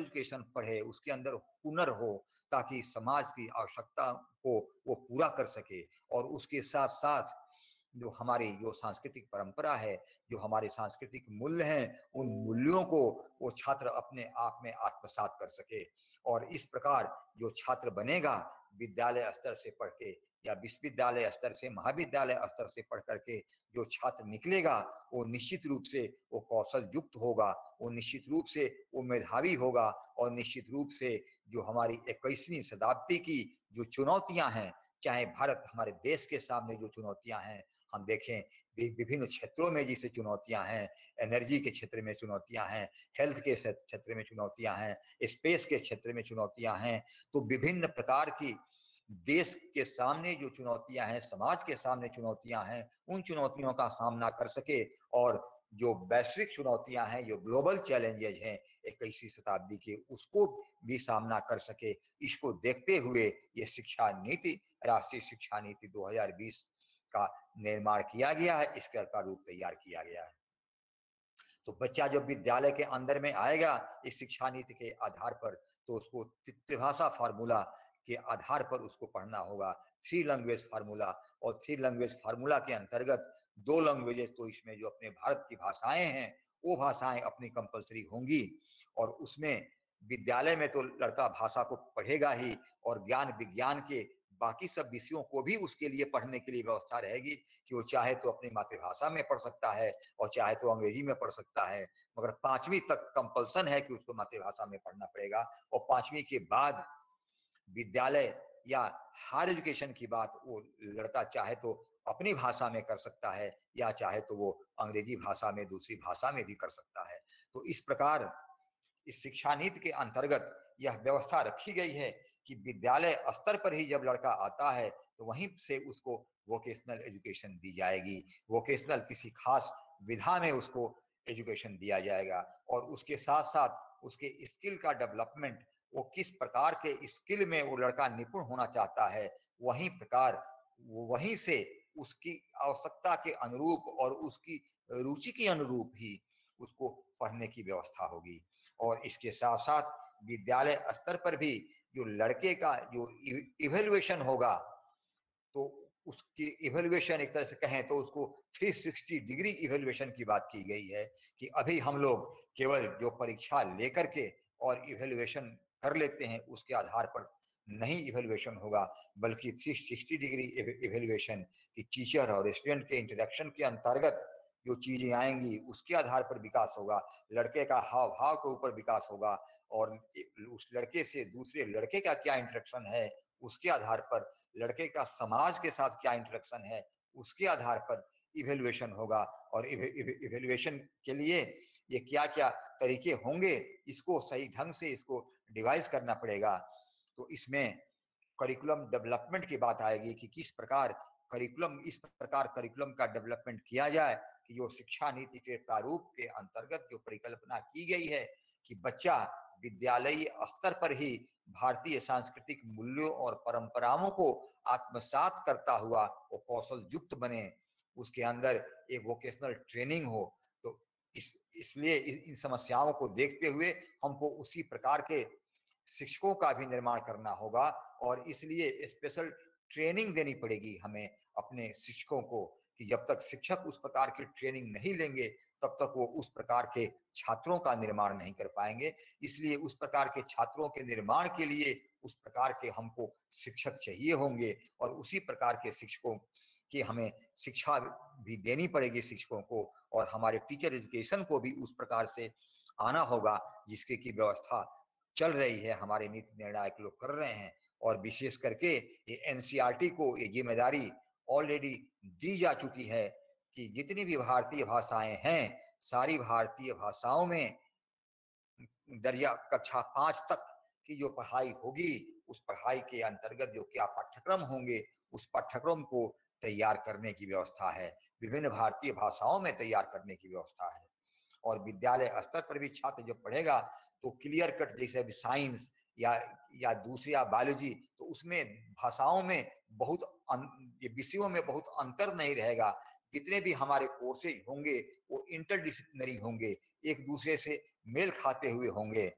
Education पढ़े, उसके अंदर हुनर हो, ताकि समाज की आवश्यकता को वो पूरा कर सके। और उसके साथ साथ जो हमारी जो सांस्कृतिक परंपरा है, जो हमारे सांस्कृतिक मूल्य हैं, उन मूल्यों को वो छात्र अपने आप में आत्मसात कर सके। और इस प्रकार जो छात्र बनेगा, विद्यालय स्तर से पढ़ के या विश्वविद्यालय स्तर से, महाविद्यालय स्तर से पढ़ करके जो छात्र निकलेगा, वो निश्चित रूप से वो कौशल युक्त होगा, वो निश्चित रूप से वो मेधावी होगा और निश्चित रूप से जो हमारी इक्कीसवीं शताब्दी की जो चुनौतियाँ हैं, चाहे भारत हमारे देश के सामने जो चुनौतियाँ हैं, हम देखें विभिन्न क्षेत्रों में जिसे चुनौतियाँ हैं, एनर्जी के क्षेत्र में चुनौतियाँ हैं, हेल्थ के क्षेत्र में चुनौतियाँ हैं, स्पेस के क्षेत्र में चुनौतियाँ हैं तो विभिन्न प्रकार की देश के सामने जो चुनौतियाँ हैं, समाज के सामने चुनौतियाँ हैं, उन चुनौतियों का सामना कर सके और जो वैश्विक चुनौतियाँ हैं, जो ग्लोबल चैलेंजेज हैं, इक्कीसवीं शताब्दी के, उसको भी सामना कर सके। इसको देखते हुए ये शिक्षा नीति, राष्ट्रीय शिक्षा नीति 2020 का निर्माण किया गया है, इसका रूप तैयार किया गया है। तो बच्चा जब विद्यालय के अंदर में आएगा, इस शिक्षा नीति के आधार पर तो उसको त्रिभाषा फार्मूला के आधार पर उसको पढ़ना होगा। थ्री लैंग्वेज फार्मूला और थ्री लैंग्वेज फार्मूला के अंतर्गत दो लैंग्वेजेस तो इसमें जो अपने भारत की भाषाएँ हैं, वो भाषाएँ अपनी कंपलसरी होंगी और उसमें विद्यालय में तो लड़का भाषा को पढ़ेगा ही और ज्ञान विज्ञान के बाकी सब विषयों को भी उसके लिए पढ़ने के लिए व्यवस्था रहेगी कि वो चाहे तो अपनी मातृभाषा में पढ़ सकता है और चाहे तो अंग्रेज़ी में पढ़ सकता है। मगर पांचवी तक कंपल्सन है कि उसको मातृभाषा में पढ़ना पड़ेगा और पांचवी के बाद विद्यालय या हायर एजुकेशन की बात वो लड़का चाहे तो अपनी भाषा में कर सकता है या चाहे तो वो अंग्रेज़ी भाषा में, दूसरी भाषा में भी कर सकता है। तो इस प्रकार इस शिक्षा नीति के अंतर्गत यह व्यवस्था रखी गई है कि विद्यालय स्तर पर ही जब लड़का आता है तो वहीं से उसको वोकेशनल एजुकेशन दी जाएगी। वोकेशनल किसी खास विधा में उसको एजुकेशन दिया जाएगा और उसके साथ साथ उसके स्किल का डेवलपमेंट वो किस प्रकार के स्किल में वो लड़का निपुण होना चाहता है, वही प्रकार, वहीं से उसकी आवश्यकता के अनुरूप और उसकी रुचि के अनुरूप ही उसको पढ़ने की व्यवस्था होगी। और इसके साथ साथ विद्यालय स्तर पर भी जो लड़के का जो इवेल्युएशन होगा तो उसकी इवेल्युएशन एक तरह से कहें तो उसको 360 डिग्री इवेल्युएशन की बात की गई है कि अभी हम लोग केवल जो परीक्षा लेकर के और इवेल्युएशन कर लेते हैं, उसके आधार पर नहीं इवेल्युएशन होगा, बल्कि 360 डिग्री इवेल्युएशन की टीचर और स्टूडेंट के इंटरेक्शन के अंतर्गत जो चीज़ें आएँगी, उसके आधार पर विकास होगा। लड़के का हाव भाव के ऊपर विकास होगा और उस लड़के से दूसरे लड़के का क्या इंटरेक्शन है, उसके आधार पर लड़के का समाज के साथ क्या इंटरेक्शन है, उसके आधार पर इवेल्युएशन होगा और इवेल्युएशन के लिए ये क्या क्या तरीके होंगे, इसको सही ढंग से, इसको डिवाइस करना पड़ेगा। तो इसमें करिकुलम डेवलपमेंट की बात आएगी कि किस प्रकार करिकुलम इस प्रकार करिकुलम का डेवलपमेंट किया जाए कि जो शिक्षा नीति के प्रारूप के अंतर्गत जो परिकल्पना की गई है कि बच्चा विद्यालयी स्तर पर ही भारतीय सांस्कृतिक मूल्यों और परंपराओं को आत्मसात करता हुआ वो कौशल युक्त बने, उसके अंदर एक वोकेशनल ट्रेनिंग हो। तो इस, इसलिए इन समस्याओं को देखते हुए हमको उसी प्रकार के शिक्षकों का भी निर्माण करना होगा और इसलिए स्पेशल ट्रेनिंग देनी पड़ेगी हमें अपने शिक्षकों को कि जब तक शिक्षक उस प्रकार की ट्रेनिंग नहीं लेंगे, तब तक वो उस प्रकार के छात्रों का निर्माण नहीं कर पाएँगे। इसलिए उस प्रकार के छात्रों के निर्माण के लिए उस प्रकार के हमको शिक्षक चाहिए होंगे और उसी प्रकार के शिक्षकों की हमें शिक्षा भी देनी पड़ेगी शिक्षकों को और हमारे टीचर एजुकेशन को भी उस प्रकार से आना होगा जिसके की व्यवस्था चल रही है, हमारे नीति निर्णायक लोग कर रहे हैं और विशेष करके ये एनसीईआरटी को ये ज़िम्मेदारी ऑलरेडी दी जा चुकी है कि जितनी भी भारतीय भाषाएँ हैं, सारी भारतीय भाषाओं में दर्जा कक्षा पाँच तक की जो पढ़ाई होगी, उस पढ़ाई के अंतर्गत जो क्या पाठ्यक्रम होंगे, उस पाठ्यक्रम को तैयार करने की व्यवस्था है। विभिन्न भारतीय भाषाओं में तैयार करने की व्यवस्था है। और विद्यालय स्तर पर भी छात्र जब पढ़ेगा तो क्लियर कट जैसे अभी साइंस या या दूसरी या बायोलॉजी तो उसमें भाषाओं में बहुत विषयों में बहुत अंतर नहीं रहेगा। जितने भी हमारे कोर्सेज होंगे, वो इंटरडिसिप्लिनरी होंगे, एक दूसरे से मेल खाते हुए होंगे।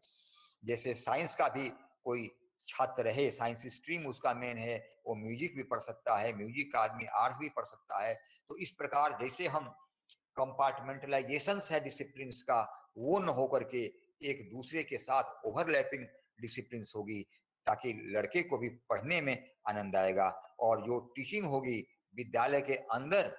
जैसे साइंस का भी कोई छात्र है साइंस स्ट्रीम उसका मेन है, वो म्यूज़िक भी पढ़ सकता है म्यूज़िक का आदमी आर्ट्स भी पढ़ सकता है। तो इस प्रकार जैसे हम कंपार्टमेंटलाइजेशन है डिसिप्लिन का वो न होकर के एक दूसरे के साथ ओवरलैपिंग डिसिप्लिन होगी ताकि लड़के को भी पढ़ने में आनंद आएगा। और जो टीचिंग होगी विद्यालय के अंदर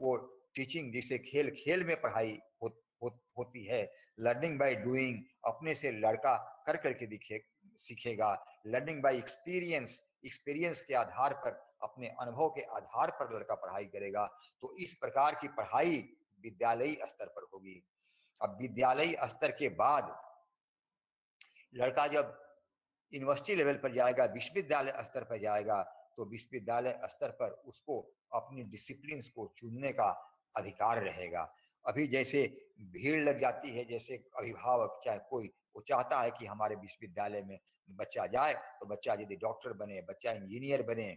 वो टीचिंग जिसे खेल खेल में पढ़ाई हो, हो, होती है लर्निंग बाय डूइंग अपने से लड़का कर करके दिखे सीखेगा। लर्निंग बाय एक्सपीरियंस एक्सपीरियंस के आधार पर अपने अनुभव के आधार पर लड़का पढ़ाई करेगा। तो इस प्रकार की पढ़ाई विद्यालयी स्तर पर होगी। अब विद्यालयी स्तर के बाद लड़का जब यूनिवर्सिटी लेवल पर जाएगा, विश्वविद्यालय स्तर पर जाएगा तो विश्वविद्यालय स्तर पर उसको अपनी डिसिप्लिन को चुनने का अधिकार रहेगा। अभी जैसे भीड़ लग जाती है, जैसे अभिभावक चाहे कोई, वो चाहता है कि हमारे विश्वविद्यालय में बच्चा जाए तो बच्चा यदि डॉक्टर बने, बच्चा इंजीनियर बने,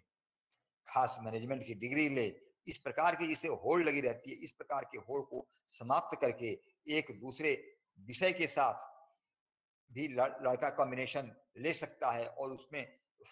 खास मैनेजमेंट की डिग्री ले इस प्रकार की जिसे होड़ लगी रहती है इस प्रकार के होड़ को समाप्त करके एक दूसरे विषय के साथ भी लड़का कॉम्बिनेशन ले सकता है और उसमें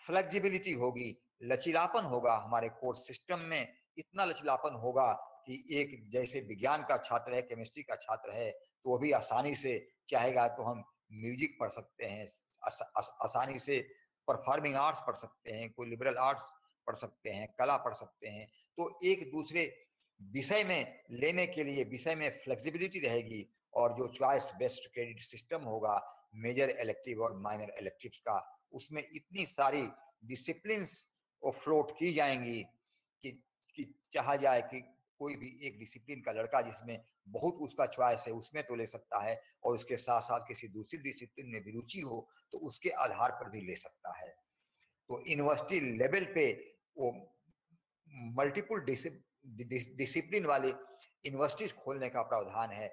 फ्लेक्सिबिलिटी होगी लचीलापन होगा हमारे कोर्स सिस्टम में इतना लचीलापन होगा कि एक जैसे विज्ञान का छात्र है केमिस्ट्री का छात्र है तो वो भी आसानी से चाहेगा तो हम म्यूज़िक पढ़ सकते हैं आस, आस, आसानी से परफॉर्मिंग आर्ट्स पढ़ सकते हैं कोई लिबरल आर्ट्स पढ़ सकते हैं कला पढ़ सकते हैं तो एक दूसरे विषय में लेने के लिए विषय में फ्लेक्सिबिलिटी रहेगी और जो चॉइस बेस्ड क्रेडिट सिस्टम होगा मेजर इलेक्टिव और माइनर इलेक्टिव्स का उसमें इतनी सारी डिसिप्लिन फ्लोट की जाएँगी कि, कि चाहा जाए कि कोई भी एक डिसिप्लिन का लड़का जिसमें बहुत उसका च्वाइस है उसमें तो ले सकता है और उसके साथ साथ किसी दूसरी डिसिप्लिन में भी रुचि हो तो उसके आधार पर भी ले सकता है। तो यूनिवर्सिटी लेवल पे वो मल्टीपुल डिसिप्लिन वाले यूनिवर्सिटीज खोलने का प्रावधान है।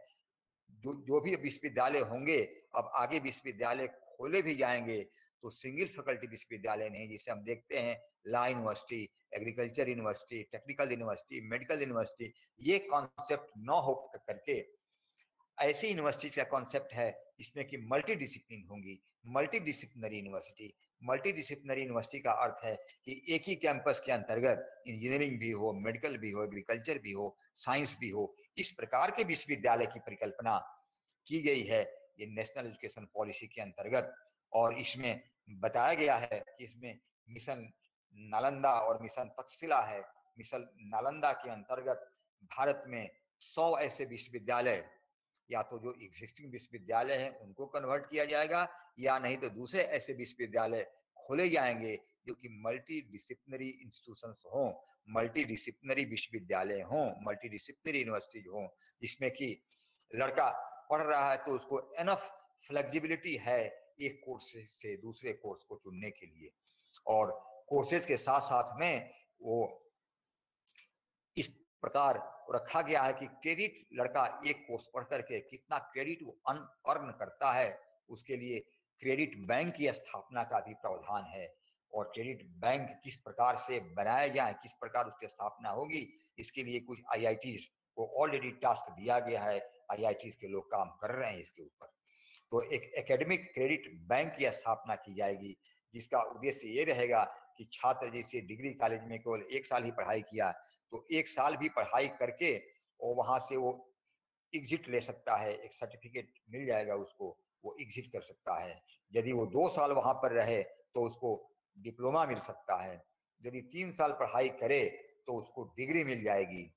जो जो भी विश्वविद्यालय होंगे, अब आगे विश्वविद्यालय खोले भी जाएँगे तो सिंगल फैकल्टी विश्वविद्यालय नहीं, जिसे हम देखते हैं law university agriculture university technical university medical university ये कॉन्सेप्ट न हो करके ऐसी यूनिवर्सिटी का कॉन्सेप्ट है, जिसमें कि मल्टी डिसिप्लिन होंगी। Multidisciplinary university multidisciplinary university का अर्थ है कि एक ही कैंपस के अंतर्गत इंजीनियरिंग भी हो मेडिकल भी हो एग्रीकल्चर भी हो साइंस भी हो, इस प्रकार के विश्वविद्यालय की परिकल्पना की गई है, ये नेशनल एजुकेशन पॉलिसी के अंतर्गत। और इसमें बताया गया है कि इसमें मिशन नालंदा और मिशन तक्षशिला है। मिशन नालंदा के अंतर्गत भारत में सौ ऐसे विश्वविद्यालय या तो जो एग्जिस्टिंग विश्वविद्यालय हैं, उनको कन्वर्ट किया जाएगा, या नहीं तो दूसरे ऐसे विश्वविद्यालय खोले जाएँगे, जो कि मल्टी डिसिप्लिनरी इंस्टीट्यूशन हों मल्टी डिसिप्लिनरी विश्वविद्यालय हों मल्टी डिसिप्लिनरी यूनिवर्सिटीज हों, जिसमें कि लड़का पढ़ रहा है तो उसको एनफ फ्लेक्सिबिलिटी है एक कोर्स से दूसरे कोर्स को चुनने के लिए। और कोर्सेज के साथ साथ में वो इस प्रकार रखा गया है कि क्रेडिट लड़का एक कोर्स पढ़ करके कितना क्रेडिट वो अर्न करता है, उसके लिए क्रेडिट बैंक की स्थापना का भी प्रावधान है। और क्रेडिट बैंक किस प्रकार से बनाया जाए किस प्रकार उसकी स्थापना होगी, इसके लिए कुछ आई को ऑलरेडी टास्क दिया गया है आई के लोग काम कर रहे हैं इसके ऊपर। तो एक एकेडमिक क्रेडिट बैंक की स्थापना की जाएगी, जिसका उद्देश्य ये रहेगा कि छात्र जैसे डिग्री कॉलेज में केवल एक साल ही पढ़ाई किया तो एक साल भी पढ़ाई करके और वहाँ से वो एग्जिट ले सकता है, एक सर्टिफिकेट मिल जाएगा उसको, वो एग्जिट कर सकता है। यदि वो दो साल वहाँ पर रहे तो उसको डिप्लोमा मिल सकता है। यदि तीन साल पढ़ाई करे तो उसको डिग्री मिल जाएगी,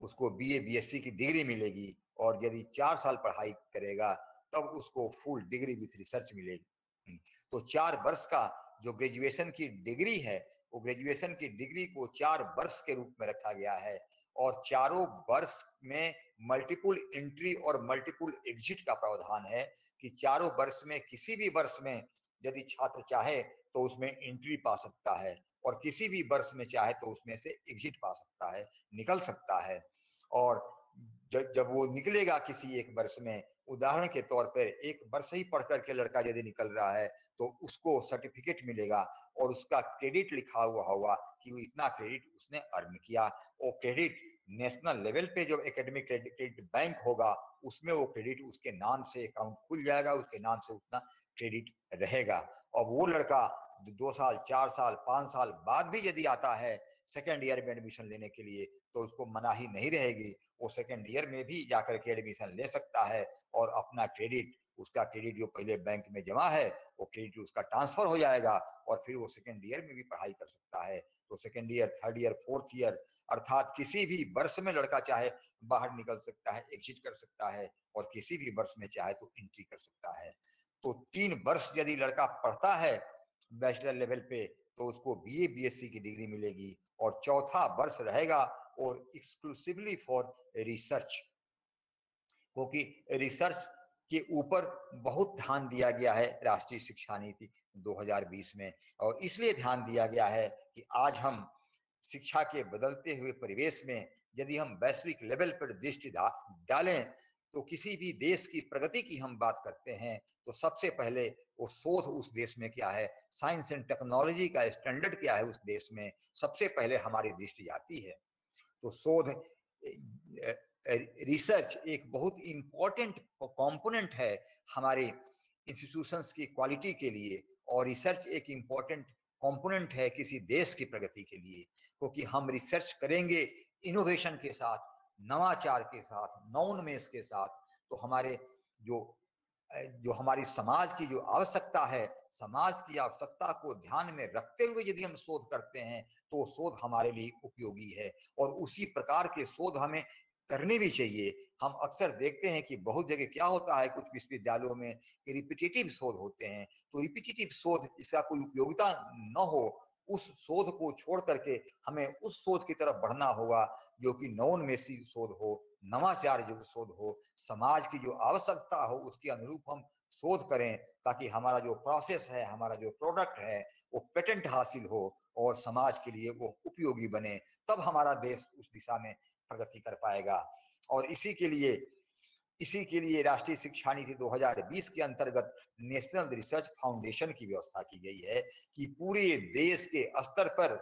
उसको बीए बीएससी की डिग्री मिलेगी और यदि चार साल पढ़ाई करेगा तब उसको फुल डिग्री विथ रिसर्च मिलेगी। तो चार वर्ष का जो ग्रेजुएशन की डिग्री है वो ग्रेजुएशन की डिग्री को चार वर्ष के रूप में रखा गया है और चारों वर्ष में मल्टीपुल एंट्री और मल्टीपुल एग्जिट का प्रावधान है कि चारों वर्ष में, किसी भी वर्ष में यदि छात्र चाहे तो उसमें एंट्री पा सकता है और किसी भी वर्ष में चाहे तो उसमें से एग्जिट पा सकता है, निकल सकता है। और जब वो निकलेगा किसी एक वर्ष में उदाहरण के तौर पर एक वर्ष ही पढ़ करके लड़का यदि निकल रहा है तो उसको सर्टिफिकेट मिलेगा और उसका क्रेडिट लिखा हुआ होगा कि इतना क्रेडिट उसने अर्न किया। और क्रेडिट नेशनल लेवल पे जो एकेडमिक क्रेडिट बैंक होगा, उसमें वो क्रेडिट उसके नाम से अकाउंट खुल जाएगा, उसके नाम से उतना क्रेडिट रहेगा। और वो लड़का दो साल, चार साल, पाँच साल बाद भी यदि आता है सेकेंड ईयर में एडमिशन लेने के लिए तो उसको मनाही नहीं रहेगी। वो सेकेंड ईयर में भी जाकर के एडमिशन ले सकता है और अपना क्रेडिट उसका क्रेडिट जो पहले बैंक में जमा है, वो क्रेडिट उसका ट्रांसफ़र हो जाएगा और फिर वो सेकेंड ईयर में भी पढ़ाई कर सकता है। तो second year third year fourth year अर्थात किसी भी वर्ष में लड़का चाहे बाहर निकल सकता है एग्जिट कर सकता है और किसी भी वर्ष में चाहे तो एंट्री कर सकता है। तो तीन वर्ष यदि लड़का पढ़ता है बैचलर लेवल पे तो उसको बी ए की डिग्री मिलेगी और चौथा वर्ष रहेगा और एक्सक्लूसिवली फॉर रिसर्च क्योंकि रिसर्च के ऊपर बहुत ध्यान दिया गया है राष्ट्रीय शिक्षा नीति 2020 में और इसलिए ध्यान दिया गया है कि आज हम शिक्षा के बदलते हुए परिवेश में यदि हम वैश्विक लेवल पर दृष्टि डालें तो किसी भी देश की प्रगति की हम बात करते हैं तो सबसे पहले वो शोध उस देश में क्या है साइंस एंड टेक्नोलॉजी का स्टैंडर्ड क्या है उस देश में, सबसे पहले हमारी दृष्टि जाती है। तो शोध रिसर्च एक बहुत इंपॉर्टेंट कंपोनेंट है हमारे इंस्टीट्यूशंस की क्वालिटी के लिए और रिसर्च एक इंपॉर्टेंट कंपोनेंट है किसी देश की प्रगति के लिए। क्योंकि हम रिसर्च करेंगे इनोवेशन के साथ, नवाचार के साथ नौनमेष के साथ तो हमारे जो जो हमारी समाज की जो आवश्यकता है समाज की आवश्यकता को ध्यान में रखते हुए यदि हम शोध करते हैं तो शोध हमारे लिए उपयोगी है। और उसी प्रकार के शोध हमें करनी भी चाहिए। हम अक्सर देखते हैं कि बहुत जगह क्या होता है, कुछ विश्वविद्यालयों में कि रिपीटेटिव शोध होते हैं। तो रिपीटेटिव शोध इसका कोई उपयोगिता न हो, उस शोध को छोड़ करके हमें उस शोध की तरफ़ बढ़ना होगा, जो कि नॉन मेसी शोध हो नवाचार जो शोध हो, समाज की जो आवश्यकता हो, उसके अनुरूप हम शोध करें ताकि हमारा जो प्रोसेस है, हमारा जो प्रोडक्ट है, वो पेटेंट हासिल हो और समाज के लिए वो उपयोगी बने, तब हमारा देश उस दिशा में प्रगति कर पाएगा। और इसी के लिए, इसी के लिए राष्ट्रीय शिक्षा नीति 2020 के अंतर्गत नेशनल रिसर्च फाउंडेशन की व्यवस्था की गई है कि पूरे देश के स्तर पर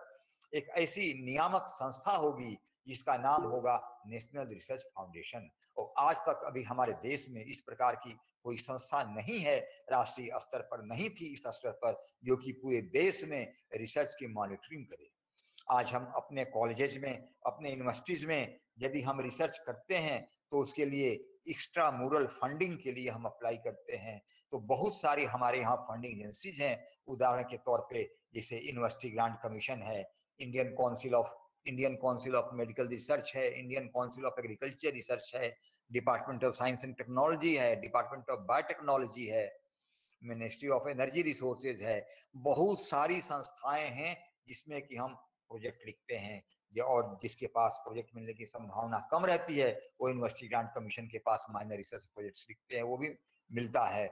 एक ऐसी नियामक संस्था होगी जिसका नाम होगा नेशनल रिसर्च फाउंडेशन और आज तक अभी हमारे देश में इस प्रकार की कोई संस्था नहीं है, राष्ट्रीय स्तर पर नहीं थी इस स्तर पर, जो कि पूरे देश में रिसर्च की मॉनिटरिंग करे। आज हम अपने कॉलेजेज में, अपने यूनिवर्सिटीज में यदि हम रिसर्च करते हैं तो उसके लिए एक्स्ट्रा मूरल फंडिंग के लिए हम अप्लाई करते हैं। तो बहुत सारी हमारे यहाँ फंडिंग एजेंसीज हैं। उदाहरण के तौर पे जैसे यूनिवर्सिटी ग्रांट कमीशन है Indian Council of Indian Council of Medical Research है Indian Council of Agriculture Research है Department of Science and Technology है डिपार्टमेंट ऑफ़ बायोटेक्नोलॉजी है मिनिस्ट्री ऑफ़ एनर्जी रिसोर्सेज है, बहुत सारी संस्थाएँ हैं जिसमें कि हम प्रोजेक्ट लिखते हैं और जिसके पास प्रोजेक्ट मिलने की संभावना कम रहती है, वो यूनिवर्सिटी ग्रांट कमीशन के पास माइनर रिसर्च प्रोजेक्ट लिखते हैं, वो भी मिलता है।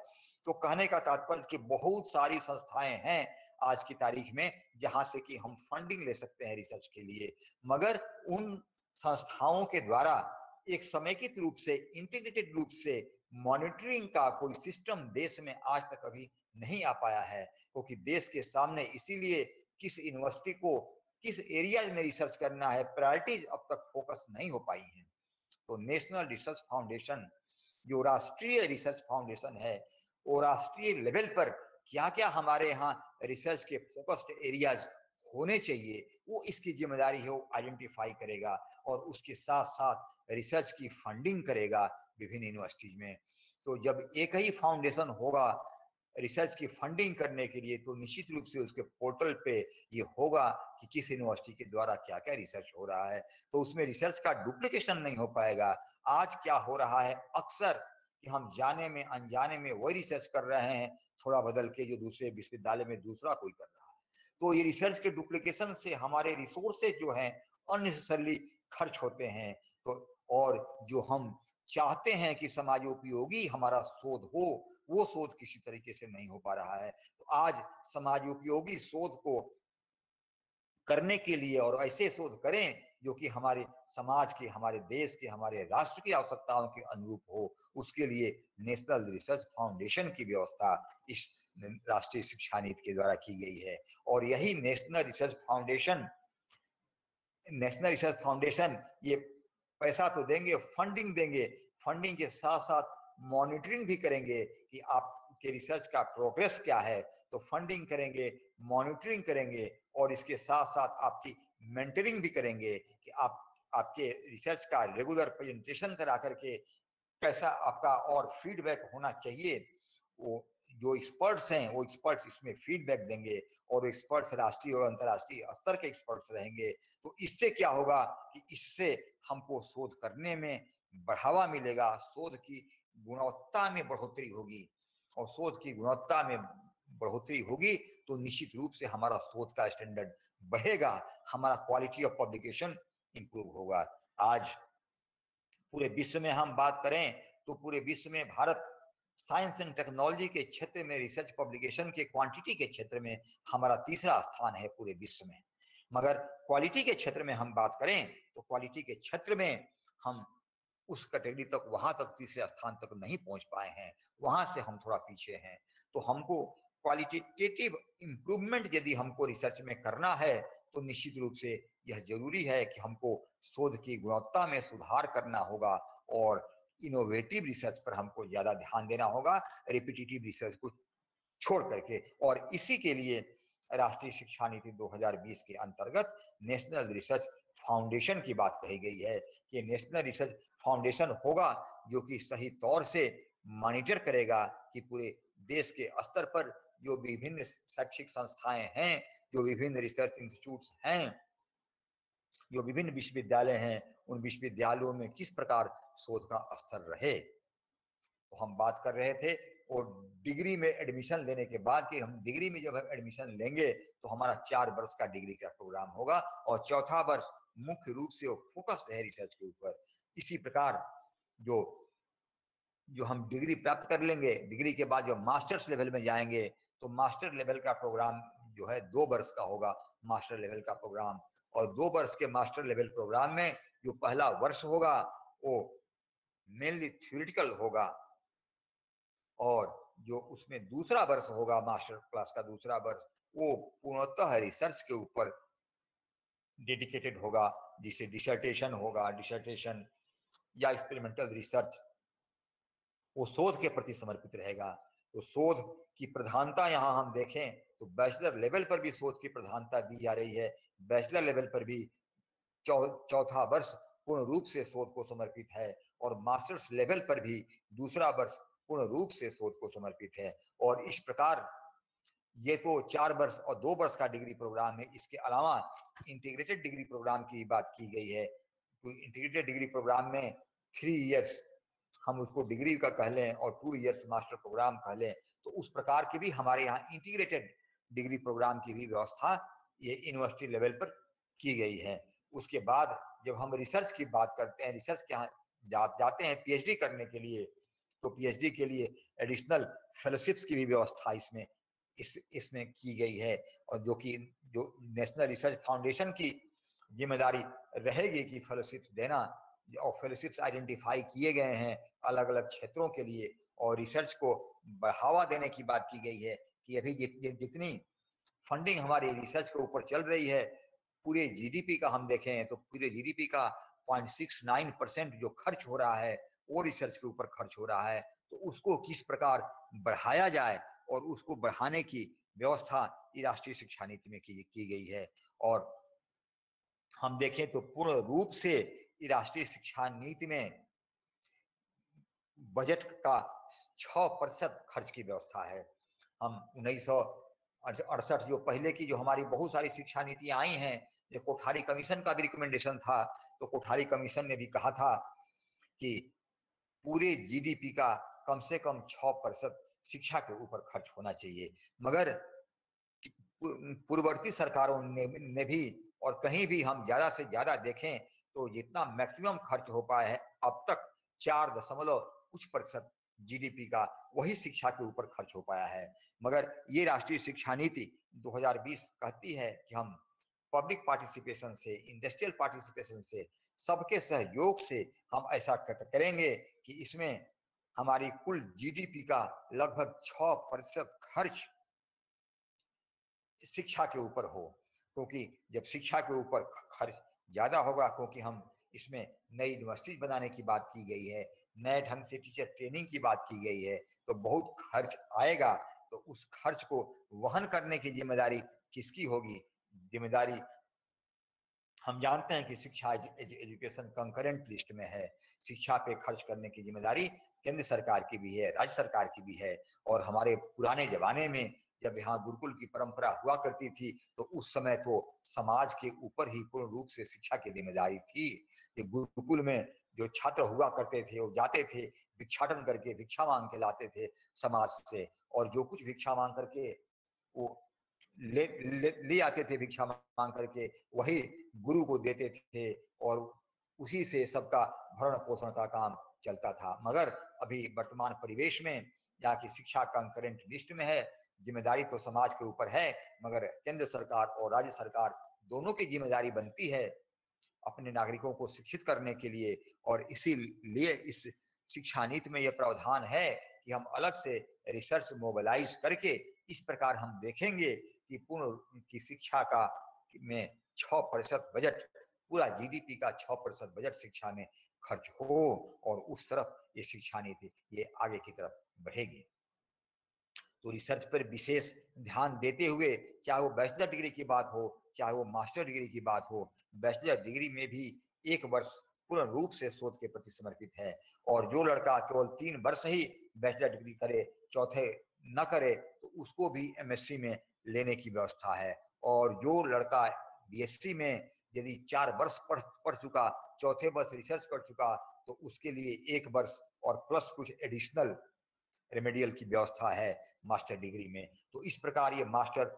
तो कहने का तात्पर्य कि बहुत सारी संस्थाएँ हैं आज की तारीख में, जहाँ से कि हम फंडिंग ले सकते हैं रिसर्च के लिए, मगर उन संस्थाओं के द्वारा एक समेकित रूप से इंटीग्रेटेड रूप से मॉनिटरिंग का कोई सिस्टम देश में आज तक अभी नहीं आ पाया है, क्योंकि देश के सामने इसीलिए किस यूनिवर्सिटी को, किस एरिया में रिसर्च करना है प्रायोरिटीज अब तक फोकस नहीं हो पाई है। तो नेशनल रिसर्च फाउंडेशन जो राष्ट्रीय रिसर्च फाउंडेशन है, वो राष्ट्रीय लेवल पर क्या क्या हमारे यहाँ रिसर्च के फोकस्ड एरियाज़ होने चाहिए, वो इसकी ज़िम्मेदारी है, वो आइडेंटिफाई करेगा और उसके साथ साथ रिसर्च की फंडिंग करेगा विभिन्न यूनिवर्सिटीज में। तो जब एक ही फाउंडेशन होगा रिसर्च की फंडिंग करने के लिए तो निश्चित रूप से उसके पोर्टल पे ये होगा कि किस यूनिवर्सिटी के द्वारा क्या क्या रिसर्च हो रहा है। तो उसमें रिसर्च का डुप्लीकेशन नहीं हो पाएगा। आज क्या हो रहा है? अक्सर कि हम जाने में, अनजाने में वही रिसर्च कर रहे हैं, थोड़ा बदल के जो दूसरे विश्वविद्यालय में दूसरा कोई कर रहा है। तो ये रिसर्च के डुप्लीकेशन से हमारे रिसोर्सेज जो है अननेसेसरली खर्च होते हैं। तो और जो हम चाहते हैं कि समाज उपयोगी हमारा शोध हो, वो शोध किसी तरीके से नहीं हो पा रहा है। तो आज समाज उपयोगी शोध को करने के लिए और ऐसे शोध करें जो कि हमारे समाज के, हमारे देश के, हमारे राष्ट्र की आवश्यकताओं के अनुरूप हो। उसके लिए नेशनल रिसर्च फाउंडेशन की व्यवस्था इस राष्ट्रीय शिक्षा नीति के द्वारा की गई है। और यही National Research Foundation, National Research Foundation ये पैसा तो देंगे फंडिंग देंगे फंडिंग के साथ साथ मॉनिटरिंग भी करेंगे कि आप कि रिसर्च का प्रोग्रेस क्या है। तो फंडिंग करेंगे मॉनिटरिंग करेंगे और इसके साथ साथ आपकी मेंटरिंग भी करेंगे कि आप, आपके रिसर्च का रेगुलर प्रेजेंटेशन करा करके कैसा आपका और फीडबैक होना चाहिए। वो जो एक्सपर्ट्स हैं, वो एक्सपर्ट्स इसमें फीडबैक देंगे और एक्सपर्ट्स राष्ट्रीय और अंतर्राष्ट्रीय स्तर के एक्सपर्ट्स रहेंगे। तो इससे क्या होगा कि इससे हमको शोध करने में बढ़ावा मिलेगा, शोध की गुणवत्ता में बढ़ोतरी होगी। और शोध की गुणवत्ता में बढ़ोतरी होगी तो निश्चित रूप से हमारा शोध का स्टैंडर्ड बढ़ेगा, हमारा क्वालिटी ऑफ़ पब्लिकेशन इंप्रूव होगा। आज पूरे विश्व में हम बात करें तो पूरे विश्व में भारत साइंस एंड टेक्नोलॉजी के क्षेत्र में, रिसर्च पब्लिकेशन के क्वांटिटी के क्षेत्र में हमारा तीसरा स्थान है पूरे विश्व में। मगर क्वालिटी के क्षेत्र में हम बात करें तो क्वालिटी के क्षेत्र में हम उस कैटेगरी तक, वहाँ तक, तीसरे स्थान तक नहीं पहुँच पाए हैं। वहाँ से हम थोड़ा पीछे हैं। तो हमको क्वालिटेटिव इंप्रूवमेंट यदि हमको रिसर्च में करना है तो निश्चित रूप से यह ज़रूरी है कि हमको शोध की गुणवत्ता में सुधार करना होगा और इनोवेटिव रिसर्च पर हमको ज़्यादा ध्यान देना होगा रिपीटेटिव रिसर्च को छोड़ करके। और इसी के लिए राष्ट्रीय शिक्षा नीति 2020 के अंतर्गत नेशनल रिसर्च फाउंडेशन की बात कही गई है कि नेशनल रिसर्च फाउंडेशन होगा जो कि सही तौर से मॉनिटर करेगा कि पूरे देश के स्तर पर जो विभिन्न शैक्षिक संस्थाएँ हैं, जो विभिन्न रिसर्च इंस्टीट्यूट हैं, जो विभिन्न विश्वविद्यालय हैं, उन विश्वविद्यालयों में किस प्रकार शोध का स्तर रहे। तो हम बात कर रहे थे और डिग्री में एडमिशन लेने के बाद कि हम डिग्री में जब हम एडमिशन लेंगे तो हमारा चार वर्ष का डिग्री का प्रोग्राम होगा और चौथा वर्ष मुख्य रूप से वो फोकस रहे रिसर्च के ऊपर। इसी प्रकार जो जो हम डिग्री प्राप्त कर लेंगे, डिग्री के बाद जो मास्टर्स लेवल में जाएँगे तो मास्टर लेवल का प्रोग्राम जो है दो वर्ष का होगा, मास्टर लेवल का प्रोग्राम। और दो वर्ष के मास्टर लेवल प्रोग्राम में जो पहला वर्ष होगा, वो मेनली थ्योरिटिकल होगा और जो उसमें दूसरा वर्ष होगा मास्टर क्लास का दूसरा वर्ष, वो पूर्णतः रिसर्च के ऊपर डेडिकेटेड होगा, जिसे डिसर्टेशन होगा डिसर्टेशन या एक्सपेरिमेंटल रिसर्च वो शोध के प्रति समर्पित रहेगा। तो शोध की प्रधानता यहाँ हम देखें तो बैचलर लेवल पर भी शोध की प्रधानता दी जा रही है। बैचलर लेवल पर भी चौथा वर्ष पूर्ण रूप से शोध को समर्पित है। और मास्टर्स लेवल पर भी दूसरा वर्ष पूर्ण रूप से शोध को समर्पित है। और इस प्रकार ये तो चार वर्ष और दो वर्ष का डिग्री प्रोग्राम है। इसके अलावा इंटीग्रेटेड डिग्री प्रोग्राम की बात की गई है। तो इंटीग्रेटेड डिग्री प्रोग्राम में थ्री इयर्स हम उसको डिग्री का कह लें और टू इयर्स मास्टर प्रोग्राम कह लें तो उस प्रकार की भी हमारे यहाँ इंटीग्रेटेड डिग्री प्रोग्राम की भी व्यवस्था ये यूनिवर्सिटी लेवल पर की गई है। उसके बाद जब हम रिसर्च की बात करते हैं रिसर्च के यहाँ जा, जाते हैं पीएचडी करने के लिए तो पीएचडी के लिए एडिशनल फेलोशिप्स की भी व्यवस्था इसमें इस इसमें की गई है और जो कि जो नेशनल रिसर्च फाउंडेशन की ज़िम्मेदारी रहेगी कि फेलोशिप्स देना और फेलोशिप्स आइडेंटिफाई किए गए हैं अलग अलग क्षेत्रों के लिए और रिसर्च को बढ़ावा देने की बात की गई है कि अभी जित, जितनी फंडिंग हमारी रिसर्च के ऊपर चल रही है पूरे जीडीपी का हम देखें तो पूरे जीडीपी का 0.69 परसेंट जो खर्च हो रहा है वो रिसर्च के ऊपर खर्च हो रहा है तो उसको किस प्रकार बढ़ाया जाए और उसको बढ़ाने की व्यवस्था राष्ट्रीय शिक्षा नीति में की, की गई है। और हम देखें तो पूर्ण रूप से राष्ट्रीय शिक्षा नीति में बजट का छ प्रतिशत खर्च की व्यवस्था है। हम उन्नीस अड़सठ जो पहले की जो हमारी बहुत सारी शिक्षा नीतियाँ आई हैं जो कोठारी कमीशन का भी रिकमेंडेशन था तो कोठारी कमीशन ने भी कहा था कि पूरे जीडीपी का कम से कम छ प्रतिशत शिक्षा के ऊपर खर्च होना चाहिए। मगर पूर्ववर्ती सरकारों ने, ने भी और कहीं भी हम ज़्यादा से ज़्यादा देखें तो जितना मैक्सिमम खर्च हो पाया है अब तक चार दशमलव कुछ प्रतिशत जीडीपी का वही शिक्षा के ऊपर खर्च हो पाया है। मगर ये राष्ट्रीय शिक्षा नीति 2020 कहती है कि हम पब्लिक पार्टिसिपेशन से इंडस्ट्रियल पार्टिसिपेशन से, सबके सहयोग से हम ऐसा करेंगे कि इसमें हमारी कुल जीडीपी का लगभग छ प्रतिशत खर्च शिक्षा के ऊपर हो। क्योंकि जब शिक्षा के ऊपर खर्च ज़्यादा होगा, क्योंकि हम इसमें नई यूनिवर्सिटी बनाने की बात की गई है, नए ढंग से टीचर ट्रेनिंग की बात की गई है तो बहुत खर्च आएगा तो उस खर्च को वहन करने की ज़िम्मेदारी किसकी होगी? ज़िम्मेदारी हम जानते हैं कि शिक्षा एजुकेशन कंकरेंट लिस्ट में है। शिक्षा पे खर्च करने की ज़िम्मेदारी केंद्र सरकार की भी है, राज्य सरकार की भी है और हमारे पुराने जमाने में जब यहाँ गुरुकुल की परंपरा हुआ करती थी तो उस समय तो समाज के ऊपर ही पूर्ण रूप से शिक्षा की ज़िम्मेदारी थी। ये गुरुकुल में जो छात्र हुआ करते थे, वो जाते थे, भिक्षाटन करके भिक्षा मांग के लाते थे समाज से और जो कुछ भिक्षा मांग करके वो ले, ले, ले आते थे भिक्षा मांग करके वही गुरु को देते थे और उसी से सबका भरण पोषण का काम चलता था। मगर अभी वर्तमान परिवेश में यहाँ की शिक्षा कंकरेंट लिस्ट में है ज़िम्मेदारी तो समाज के ऊपर है मगर केंद्र सरकार और राज्य सरकार दोनों की ज़िम्मेदारी बनती है अपने नागरिकों को शिक्षित करने के लिए और इसीलिए इस शिक्षा नीति में यह प्रावधान है कि हम अलग से रिसर्च मोबिलाइज करके इस प्रकार हम देखेंगे कि पूर्ण की शिक्षा का में छ प्रतिशत बजट, पूरा जीडीपी का छ प्रतिशत बजट शिक्षा में खर्च हो और उस तरफ़ ये शिक्षा नीति, ये आगे की तरफ़ बढ़ेगी। तो रिसर्च पर विशेष ध्यान देते हुए, चाहे वो बैचलर डिग्री की बात हो, चाहे वो मास्टर डिग्री की बात हो बैचलर डिग्री में भी एक वर्ष पूर्ण रूप से शोध के प्रति समर्पित है और जो लड़का केवल तीन वर्ष ही बैचलर डिग्री करे, चौथे न करे तो उसको भी एमएससी में लेने की व्यवस्था है। और जो लड़का बीएससी में यदि चार वर्ष पढ़ पढ़ चुका, चौथे वर्ष रिसर्च कर चुका तो उसके लिए एक वर्ष और प्लस कुछ एडिशनल रेमेडियल की व्यवस्था है मास्टर डिग्री में। तो इस प्रकार ये मास्टर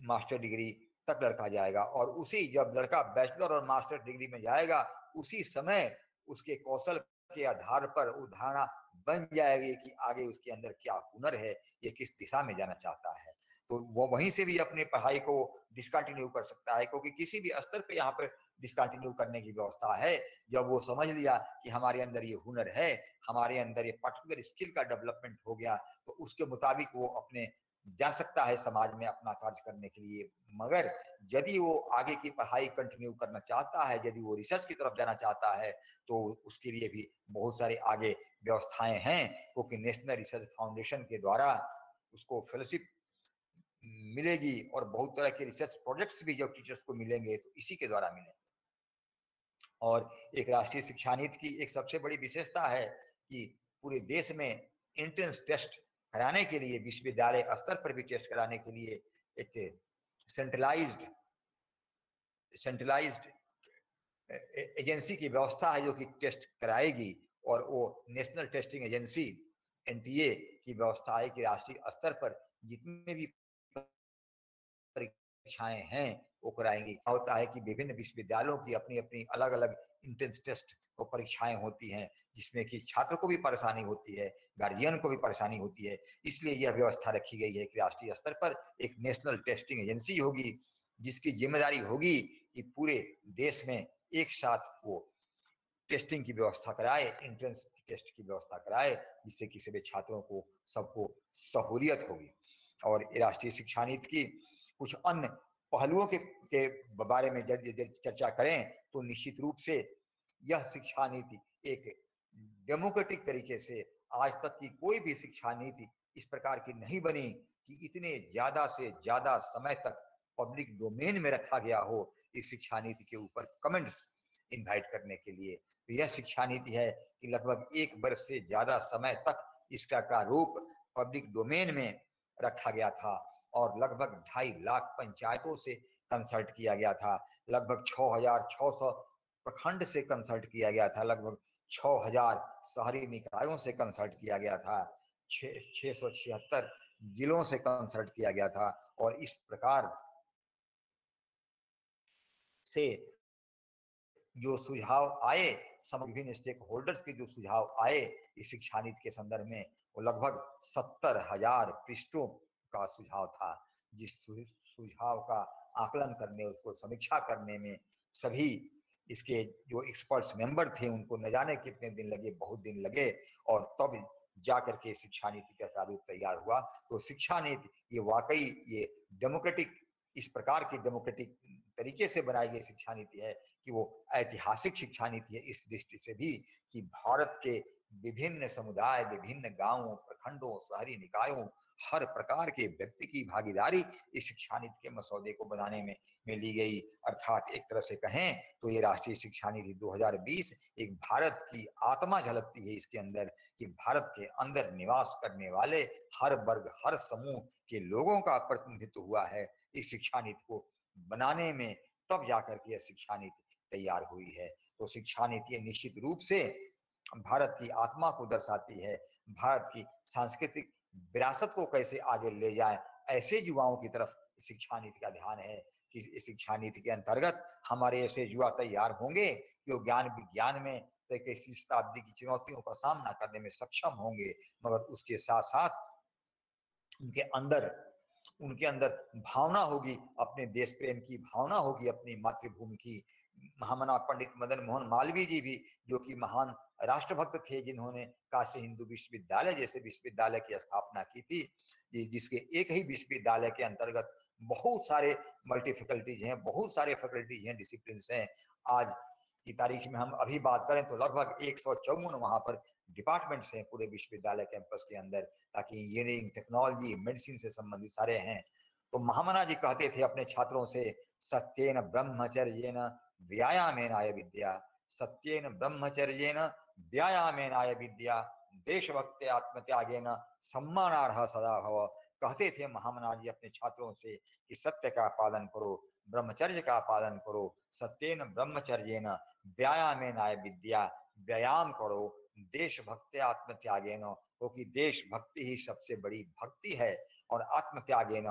मास्टर डिग्री तक लड़का जाएगा और उसी जब लड़का बैचलर और मास्टर डिग्री में जाएगा, उसी समय उसके कौशल के आधार पर उदाहरणा बन जाएगी कि आगे उसके अंदर क्या हुनर है, ये किस दिशा में जाना चाहता है। तो वो वहीं से भी अपनी पढ़ाई को डिसकंटिन्यू कर सकता है, क्योंकि किसी भी स्तर पे यहाँ पर डिसकंटिन्यू करने की व्यवस्था है। जब वो समझ लिया कि हमारे अंदर ये हुनर है, हमारे अंदर ये पर्टिकुलर स्किल का डेवलपमेंट हो गया तो उसके मुताबिक वो अपने जा सकता है समाज में अपना कार्य करने के लिए। मगर यदि वो आगे की पढ़ाई कंटिन्यू करना चाहता है, यदि वो रिसर्च की तरफ़ जाना चाहता है तो उसके लिए भी बहुत सारे आगे व्यवस्थाएँ हैं, क्योंकि नेशनल रिसर्च फाउंडेशन के द्वारा उसको फेलोशिप मिलेगी और बहुत तरह के रिसर्च प्रोजेक्ट्स भी जब टीचर्स को मिलेंगे तो इसी के द्वारा मिलेंगे। और एक राष्ट्रीय शिक्षा नीति की एक सबसे बड़ी विशेषता है कि पूरे देश में एंट्रेंस टेस्ट कराने के लिए, विश्वविद्यालय स्तर पर भी टेस्ट कराने के लिए एक सेंट्रलाइज्ड सेंट्रलाइज्ड एजेंसी की व्यवस्था है जो कि टेस्ट कराएगी और वो नेशनल टेस्टिंग एजेंसी एनटीए की व्यवस्था है कि राष्ट्रीय स्तर पर जितने भी परीक्षाएँ हैं, वो कराएँगी। होता है कि विभिन्न विश्वविद्यालयों की अपनी अपनी अलग अलग इंट्रेंस टेस्ट को परीक्षाएँ होती हैं, जिसमें कि छात्र को भी परेशानी होती है, गार्जियन को भी परेशानी होती है। इसलिए यह व्यवस्था रखी गई है कि राष्ट्रीय स्तर पर एक नेशनल टेस्टिंग एजेंसी होगी, जिसकी ज़िम्मेदारी होगी कि पूरे देश में एक साथ वो टेस्टिंग की व्यवस्था कराए एंट्रेंस टेस्ट की व्यवस्था कराए, जिससे कि सभी छात्रों को सबको सहूलियत होगी। और राष्ट्रीय शिक्षा नीति की कुछ अन्य पहलुओं के, के बारे में यदि चर्चा करें तो निश्चित रूप से यह शिक्षा नीति एक डेमोक्रेटिक तरीके से आज तक की कोई भी शिक्षा नीति इस प्रकार की नहीं बनी कि इतने ज़्यादा से ज़्यादा समय तक पब्लिक डोमेन में रखा गया हो इस शिक्षा नीति के ऊपर कमेंट्स इनवाइट करने के लिए। तो यह शिक्षा नीति है कि लगभग एक वर्ष से ज़्यादा समय तक इसका प्रारूप पब्लिक डोमेन में रखा गया था और लगभग ढाई लाख पंचायतों से कंसल्ट किया गया था। लगभग छह हज़ार छह सौ प्रखंड से कंसल्ट किया गया था। लगभग छह हज़ार शहरी निकायों से कंसल्ट किया गया था। छह सौ छिहत्तर जिलों से कंसल्ट किया गया था और इस प्रकार से जो सुझाव आए सब विभिन्न स्टेक होल्डर्स के जो सुझाव आए इस शिक्षा नीति के संदर्भ में वो लगभग सत्तर हज़ार पृष्ठों का सुझाव था। जिस सुझाव का आकलन करने, उसको समीक्षा करने में सभी इसके जो एक्सपर्ट्स मेंबर थे, उनको न जाने कितने दिन लगे, बहुत दिन लगे और तब जाकर के शिक्षा नीति का प्रारूप तैयार हुआ। तो शिक्षा नीति, ये वाकई ये डेमोक्रेटिक, इस प्रकार की डेमोक्रेटिक तरीके से बनाई गई शिक्षा नीति है कि वो ऐतिहासिक शिक्षा नीति है। इस दृष्टि से भी कि भारत के विभिन्न समुदाय, विभिन्न गाँवों, प्रखंडों, शहरी निकायों, हर प्रकार के व्यक्ति की भागीदारी इस शिक्षा नीति के मसौदे को बनाने में में ली गई। अर्थात एक तरह से कहें तो ये राष्ट्रीय शिक्षा नीति 2020 एक भारत की आत्मा झलकती है इसके अंदर कि भारत के अंदर निवास करने वाले हर वर्ग, हर समूह के लोगों का प्रतिनिधित्व हुआ है। इस शिक्षा नीति को बनाने में तब जाकर के यह शिक्षा नीति तैयार हुई है। तो शिक्षा नीति निश्चित रूप से भारत की आत्मा को दर्शाती है, भारत की सांस्कृतिक विरासत को कैसे आगे ले जाए, ऐसे युवाओं की तरफ़ शिक्षा नीति का ध्यान है कि शिक्षा नीति के अंतर्गत हमारे ऐसे युवा तैयार होंगे जो ज्ञान विज्ञान में शताब्दी की चुनौतियों का सामना करने में सक्षम होंगे, मगर उसके साथ साथ उनके अंदर उनके अंदर भावना होगी, अपने देश प्रेम की भावना होगी, अपनी मातृभूमि की महामना पंडित मदन मोहन मालवीय जी भी जो कि महान राष्ट्रभक्त थे, जिन्होंने काशी हिंदू विश्वविद्यालय जैसे विश्वविद्यालय की स्थापना की थी जिसके एक ही विश्वविद्यालय के अंतर्गत बहुत सारे मल्टी फैकल्टीज हैं, बहुत सारे फैकल्टीज हैं डिसिप्लिन हैं। आज की तारीख में हम अभी बात करें तो लगभग एक सौ चौवन वहाँ पर डिपार्टमेंट्स हैं पूरे विश्वविद्यालय कैंपस के अंदर, ताकि इंजीनियरिंग टेक्नोलॉजी मेडिसिन से संबंधित सारे हैं। तो महामना जी कहते थे अपने छात्रों से, सत्यन ब्रह्मचर्य व्यायाम आय विद्या, सत्यन ब्रह्मचर्य व्यायाम आय विद्या, देशभक्त आत्मत्यागेन सम्मानार्ह सदा भव। कहते थे महामना जी अपने छात्रों से कि सत्य का पालन करो, ब्रह्मचर्य का पालन करो, सत्यन ब्रह्मचर्य व्यायाम नाय विद्या, व्यायाम करो, देशभक्त आत्मत्यागे न क्योंकि देश भक्ति ही सबसे बड़ी भक्ति है, और आत्मत्यागे न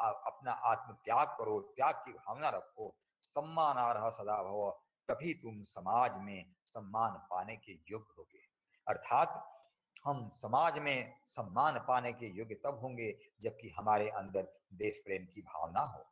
अपना आत्म त्याग करो, त्याग की भावना रखो। सम्मानार्ह सदा भव, तभी तुम समाज में सम्मान पाने के योग्य होगे। अर्थात हम समाज में सम्मान पाने के योग्य तब होंगे जबकि हमारे अंदर देश प्रेम की भावना हो।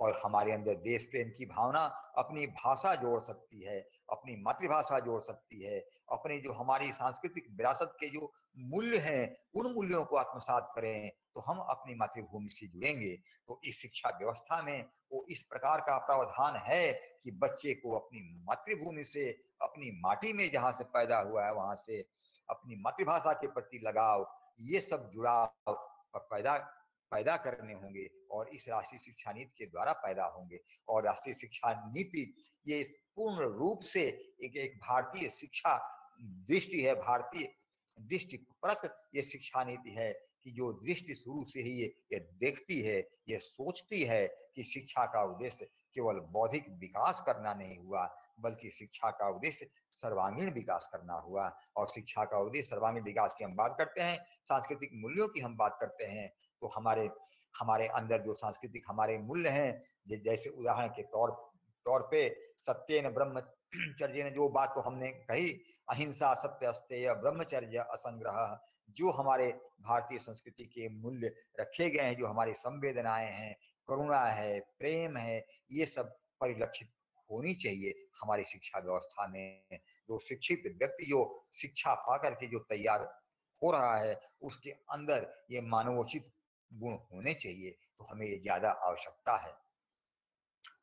और हमारे अंदर देश प्रेम की भावना अपनी भाषा जोड़ सकती है, अपनी मातृभाषा जोड़ सकती है, अपने जो हमारी सांस्कृतिक विरासत के जो मूल्य हैं, उन मूल्यों को आत्मसात करें तो हम अपनी मातृभूमि से जुड़ेंगे। तो इस शिक्षा व्यवस्था में वो इस प्रकार का प्रावधान है कि बच्चे को अपनी मातृभूमि से, अपनी माटी में जहाँ से पैदा हुआ है, वहाँ से अपनी मातृभाषा के प्रति लगाव, ये सब जुड़ाव पैदा पैदा करने होंगे और इस राष्ट्रीय शिक्षा नीति के द्वारा पैदा होंगे। और राष्ट्रीय शिक्षा नीति ये पूर्ण रूप से एक एक भारतीय शिक्षा दृष्टि है, भारतीय दृष्टि परक ये शिक्षा नीति है। कि जो दृष्टि शुरू से ही ये ये देखती है, ये सोचती है कि शिक्षा का उद्देश्य केवल बौद्धिक विकास करना नहीं हुआ, बल्कि शिक्षा का उद्देश्य सर्वांगीण विकास करना हुआ। और शिक्षा का उद्देश्य सर्वांगीण विकास की हम बात करते हैं, सांस्कृतिक मूल्यों की हम बात करते हैं तो हमारे हमारे अंदर जो सांस्कृतिक हमारे मूल्य हैं जैसे उदाहरण के तौर तौर पे सत्य न ब्रह्मचर्य ने जो बात तो हमने कही, अहिंसा सत्य अस्तेय ब्रह्मचर्य, असंग्रह, जो हमारे भारतीय संस्कृति के मूल्य रखे गए हैं, जो हमारी संवेदनाएँ हैं, करुणा है, प्रेम है, ये सब परिलक्षित होनी चाहिए हमारी शिक्षा व्यवस्था में। जो शिक्षित व्यक्ति, जो शिक्षा पाकर के जो तैयार हो रहा है, उसके अंदर ये मानवोचित गुण होने चाहिए तो हमें ये ज़्यादा आवश्यकता है।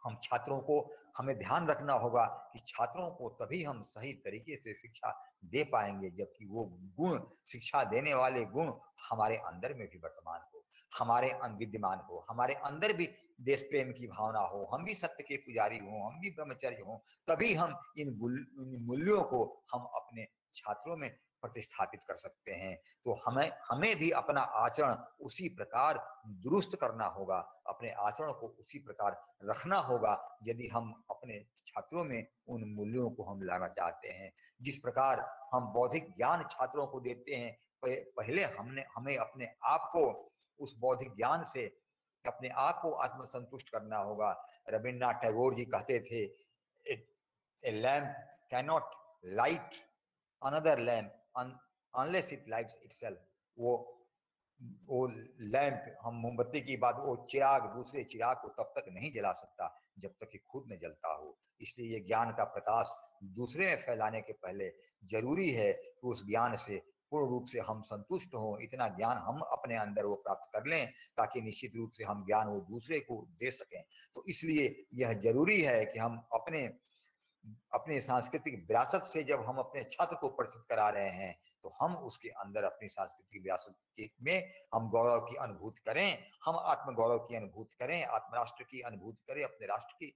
हम छात्रों को हमें ध्यान रखना होगा कि छात्रों को तभी हम सही तरीके से शिक्षा दे पाएँगे, जबकि वो गुण, शिक्षा देने वाले गुण हमारे अंदर में भी वर्तमान हो, हमारे विद्यमान हो, हमारे अंदर भी देश प्रेम की भावना हो, हम भी सत्य के पुजारी हो, हम भी ब्रह्मचर्य हो, तभी हम इन मूल्यों को हम अपने छात्रों में प्रतिस्थापित कर सकते हैं। तो हमें हमें भी अपना आचरण उसी प्रकार दुरुस्त करना होगा, अपने आचरण को उसी प्रकार रखना होगा, यदि हम अपने छात्रों में उन मूल्यों को हम लाना चाहते हैं। जिस प्रकार हम बौद्धिक ज्ञान छात्रों को देते हैं पहले हमने, हमें अपने आप को, उस बौद्धिक ज्ञान से अपने आप को आत्मसंतुष्ट करना होगा। रविन्द्रनाथ टैगोर जी कहते थे, a lamp cannot light another lamp itself वो वो लैंप, हम मोमबत्ती की बात, वो चिराग, दूसरे चिराग को तब तक नहीं जला सकता, जब तक कि खुद में जलता हो। इसलिए ये ज्ञान का प्रकाश दूसरे में फैलाने के पहले ज़रूरी है कि उस ज्ञान से पूर्ण रूप से हम संतुष्ट हों। इतना ज्ञान हम अपने अंदर वो प्राप्त कर लें, ताकि निश्चित रूप से हम ज्ञान वो दूसरे को दे सकें। तो इसलिए यह ज़रूरी है कि हम अपने अपनी सांस्कृतिक विरासत से जब हम अपने छात्र को परिचित करा रहे हैं तो हम उसके अंदर अपनी सांस्कृतिक विरासत में हम गौरव की अनुभूति करें, हम आत्म गौरव की अनुभूति करें, आत्मराष्ट्र की अनुभूति करें, अपने राष्ट्र की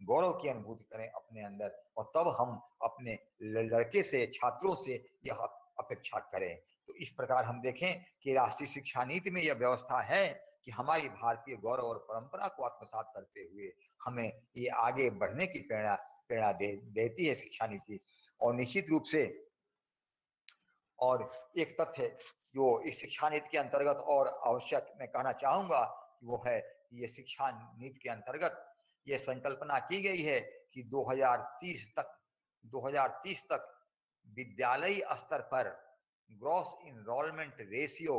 गौरव की अनुभूति करें अपने अंदर, और तब हम अपने लड़के से, छात्रों से यह अपेक्षा करें। तो इस प्रकार हम देखें कि राष्ट्रीय शिक्षा नीति में यह व्यवस्था है कि हमारी भारतीय गौरव और परंपरा को आत्मसात करते हुए हमें ये आगे बढ़ने की प्रेरणा प्रेरणा दे, देती है शिक्षा नीति। और निश्चित रूप से और एक तथ्य जो इस शिक्षा नीति के अंतर्गत और आवश्यक मैं कहना चाहूँगा वो है ये शिक्षा नीति के अंतर्गत ये संकल्पना की गई है कि 2030 तक 2030 तक विद्यालय स्तर पर ग्रॉस इनरोलमेंट रेशियो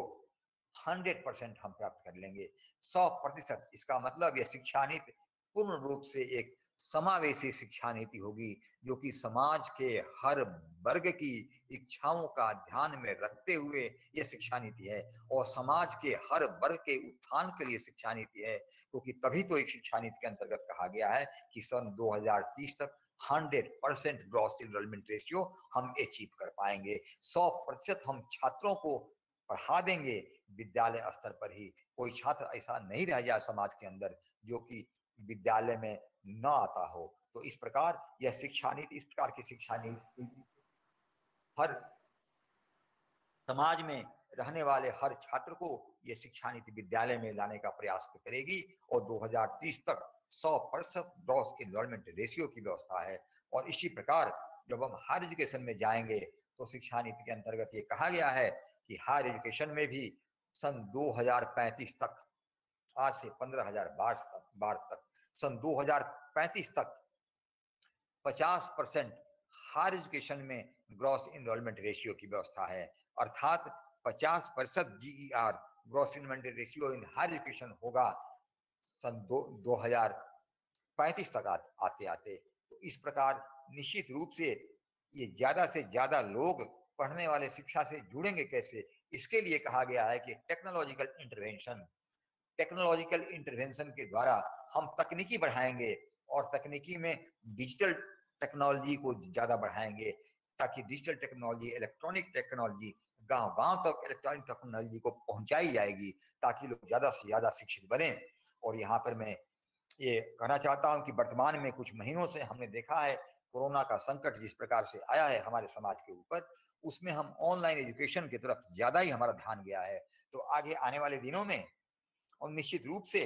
100 परसेंट हम प्राप्त कर लेंगे। 100 प्रतिशत इसका मतलब यह शिक्षा नीति पूर्ण रूप से एक समावेशी शिक्षा नीति होगी, जो कि समाज के हर वर्ग की इच्छाओं का ध्यान में रखते हुए यह शिक्षा नीति है और समाज के हर वर्ग के उत्थान के लिए शिक्षा नीति है, क्योंकि तो तभी तो एक शिक्षा नीति के अंतर्गत कहा गया है कि सन 2030 तक 100 परसेंट ग्रॉस इनरोलमेंट रेशियो हम अचीव कर पाएँगे। 100 प्रतिशत हम छात्रों को पढ़ा देंगे, विद्यालय स्तर पर ही। कोई छात्र ऐसा नहीं रह जाए समाज के अंदर, जो कि विद्यालय में न आता हो तो इस प्रकार यह शिक्षा नीति, इस प्रकार की शिक्षा नीति हर समाज में रहने वाले हर छात्र को यह शिक्षा नीति विद्यालय में लाने का प्रयास करेगी और 2030 तक 100 प्रतिशत ग्रॉस इन्वॉल्वमेंट रेशियो की व्यवस्था है। और इसी प्रकार जब हम हायर एजुकेशन में जाएँगे तो शिक्षा नीति के अंतर्गत ये कहा गया है कि हायर एजुकेशन में भी सन 2035 तक आज से पंद्रह हज़ार बार तक सन 2035 तक 50 परसेंट हायर एजुकेशन में ग्रॉस इनरोलमेंट रेशियो की व्यवस्था है। अर्थात 50 प्रतिशत GER gross enrollment ratio in higher education होगा सन दो, हज़ार पैंतीस तक आते आते तो इस प्रकार निश्चित रूप से ये ज़्यादा से ज़्यादा लोग पढ़ने वाले शिक्षा से जुड़ेंगे कैसे? इसके लिए कहा गया है कि टेक्नोलॉजिकल इंटरवेंशन टेक्नोलॉजिकल इंटरवेंशन के द्वारा हम तकनीकी बढ़ाएँगे और तकनीकी में डिजिटल टेक्नोलॉजी को ज़्यादा बढ़ाएँगे, ताकि डिजिटल टेक्नोलॉजी, इलेक्ट्रॉनिक टेक्नोलॉजी गाँव गाँव तक इलेक्ट्रॉनिक टेक्नोलॉजी को पहुंचाई जाएगी, ताकि लोग ज़्यादा से ज़्यादा शिक्षित बने। और यहाँ पर मैं ये कहना चाहता हूँ कि वर्तमान में कुछ महीनों से हमने देखा है, कोरोना का संकट जिस प्रकार से आया है हमारे समाज के ऊपर, उसमें हम ऑनलाइन एजुकेशन की तरफ़ ज़्यादा ही हमारा ध्यान गया है। तो आगे आने वाले दिनों में और निश्चित रूप से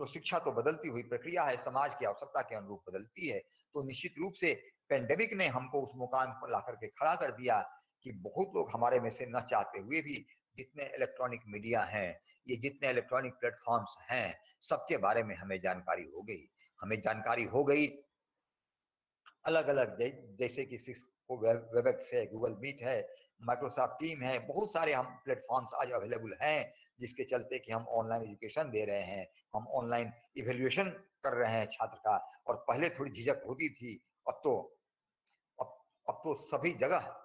जो शिक्षा तो बदलती हुई प्रक्रिया है, समाज की आवश्यकता के अनुरूप बदलती है तो निश्चित रूप से पेंडेमिक ने हमको उस मुकाम पर ला करके खड़ा कर दिया कि बहुत लोग हमारे में से न चाहते हुए भी जितने इलेक्ट्रॉनिक मीडिया हैं, ये जितने इलेक्ट्रॉनिक प्लेटफॉर्म्स हैं, सबके बारे में हमें जानकारी हो गई। हमें जानकारी हो गई अलग अलग जैसे कि सिस्को वेबएक्स है गूगल मीट है माइक्रोसॉफ्ट टीम है बहुत सारे हम प्लेटफॉर्म्स आज अवेलेबल हैं जिसके चलते कि हम ऑनलाइन एजुकेशन दे रहे हैं हम ऑनलाइन इवेल्युएशन कर रहे हैं छात्र का और पहले थोड़ी झिझक होती थी अब तो अब अब तो सभी जगह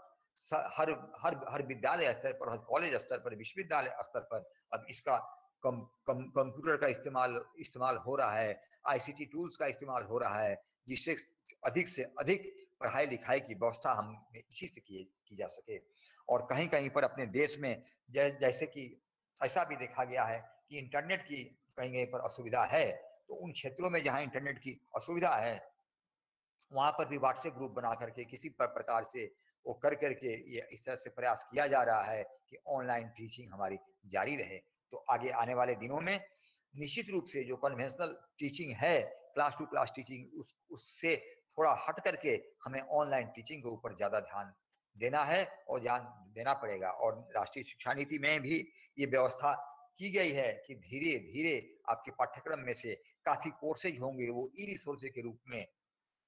हर हर हर विद्यालय स्तर पर हर कॉलेज स्तर पर विश्वविद्यालय स्तर पर अब इसका कम कम कंप्यूटर का इस्तेमाल इस्तेमाल हो रहा है आईसीटी टूल्स का इस्तेमाल हो रहा है जिससे अधिक से अधिक पढ़ाई लिखाई की व्यवस्था हम इसी से की, की जा सके। और कहीं कहीं पर अपने देश में जैसे कि ऐसा भी देखा गया है कि इंटरनेट की कहीं कहीं पर असुविधा है तो उन क्षेत्रों में जहाँ इंटरनेट की असुविधा है, वहाँ पर भी व्हाट्सएप ग्रुप बना करके किसी पर प्रकार से वो कर करके ये इस तरह से प्रयास किया जा रहा है कि ऑनलाइन टीचिंग हमारी जारी रहे। तो आगे आने वाले दिनों में निश्चित रूप से जो कन्वेंशनल टीचिंग है, क्लास टू क्लास टीचिंग उस, उससे थोड़ा हट करके हमें ऑनलाइन टीचिंग के ऊपर ज़्यादा ध्यान देना है और ध्यान देना पड़ेगा। और राष्ट्रीय शिक्षा नीति में भी ये व्यवस्था की गई है कि धीरे धीरे आपके पाठ्यक्रम में से काफ़ी कोर्सेज होंगे, वो ई रिसोर्सेज के रूप में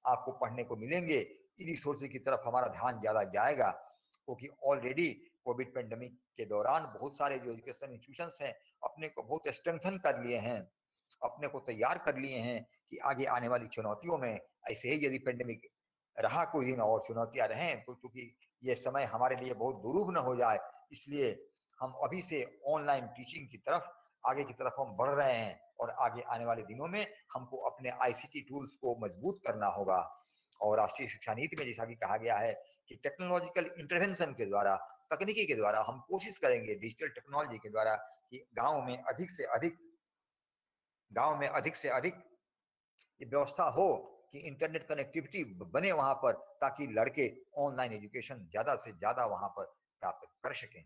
आपको पढ़ने को मिलेंगे। ई रिसोर्सेज की तरफ़ हमारा ध्यान ज़्यादा जाएगा क्योंकि ऑलरेडी कोविड पेंडेमिक के दौरान बहुत सारे जो एजुकेशन इंस्टीट्यूशन हैं, अपने को बहुत स्ट्रेंथन कर लिए हैं, अपने को तैयार कर लिए हैं कि आगे आने वाली चुनौतियों में ऐसे ही यदि पेंडेमिक रहा, कोई दिन और चुनौतियाँ रहें तो चूँकि ये समय हमारे लिए बहुत दुरूह न हो जाए। इसलिए हम अभी से ऑनलाइन टीचिंग की तरफ़, आगे की तरफ़ हम बढ़ रहे हैं और आगे आने वाले दिनों में हमको अपने आईसीटी टूल्स को मज़बूत करना होगा। और राष्ट्रीय शिक्षा नीति में जैसा कि कहा गया है कि टेक्नोलॉजिकल इंटरवेंशन के द्वारा, तकनीकी के द्वारा हम कोशिश करेंगे डिजिटल टेक्नोलॉजी के द्वारा कि गाँव में अधिक से अधिक, गाँव में अधिक से अधिक व्यवस्था हो कि इंटरनेट कनेक्टिविटी बने वहाँ पर ताकि लड़के ऑनलाइन एजुकेशन ज़्यादा से ज़्यादा वहाँ पर प्राप्त कर सकें।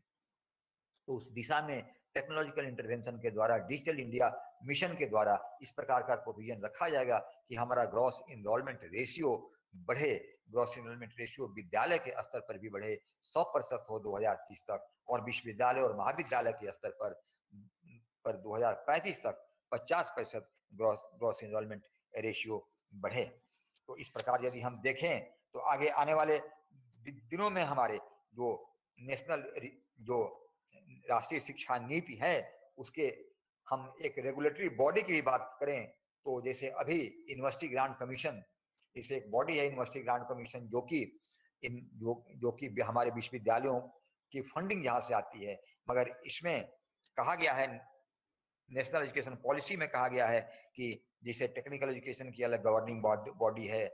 तो उस दिशा में टेक्नोलॉजिकल इंटरवेंशन के द्वारा डिजिटल इंडिया मिशन के द्वारा इस प्रकार का प्रोविज़न रखा जाएगा कि हमारा ग्रॉस इनरोलमेंट रेशियो बढ़े। ग्रॉस इनरोलमेंट रेशियो विद्यालय के स्तर पर भी बढ़े। 100 प्रतिशत हो 2030 तक और विश्वविद्यालय और महाविद्यालय के स्तर पर पर 2035 तक 50 प्रतिशत ग्रॉस ग्रॉस इनरोलमेंट रेशियो बढ़े। तो इस प्रकार यदि हम देखें तो आगे आने वाले दिनों में हमारे जो नेशनल जो राष्ट्रीय शिक्षा नीति है, उसके हम एक रेगुलेटरी बॉडी की भी बात करें तो जैसे अभी यूनिवर्सिटी ग्रांट कमीशन जैसे एक बॉडी है यूनिवर्सिटी ग्रांट कमीशन जो कि इन, जो जो कि हमारे विश्वविद्यालयों की फंडिंग यहाँ से आती है। मगर इसमें कहा गया है नेशनल एजुकेशन पॉलिसी में कहा गया है कि जैसे टेक्निकल एजुकेशन की अलग गवर्निंग बॉडी है।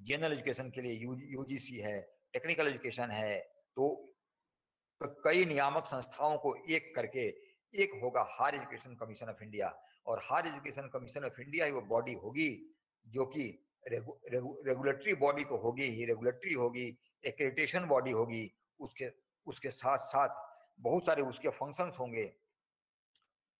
जनरल एजुकेशन के लिए यूजीसी है टेक्निकल एजुकेशन है तो कई नियामक संस्थाओं को एक करके एक होगा higher education commission of India और higher education commission of India ही वो बॉडी होगी जो कि रेगु, रेगु, रेगुलेटरी बॉडी तो होगी ही रेगुलेटरी होगी एक्रेडिटेशन बॉडी होगी उसके उसके साथ साथ बहुत सारे उसके फ़ंक्शंस होंगे।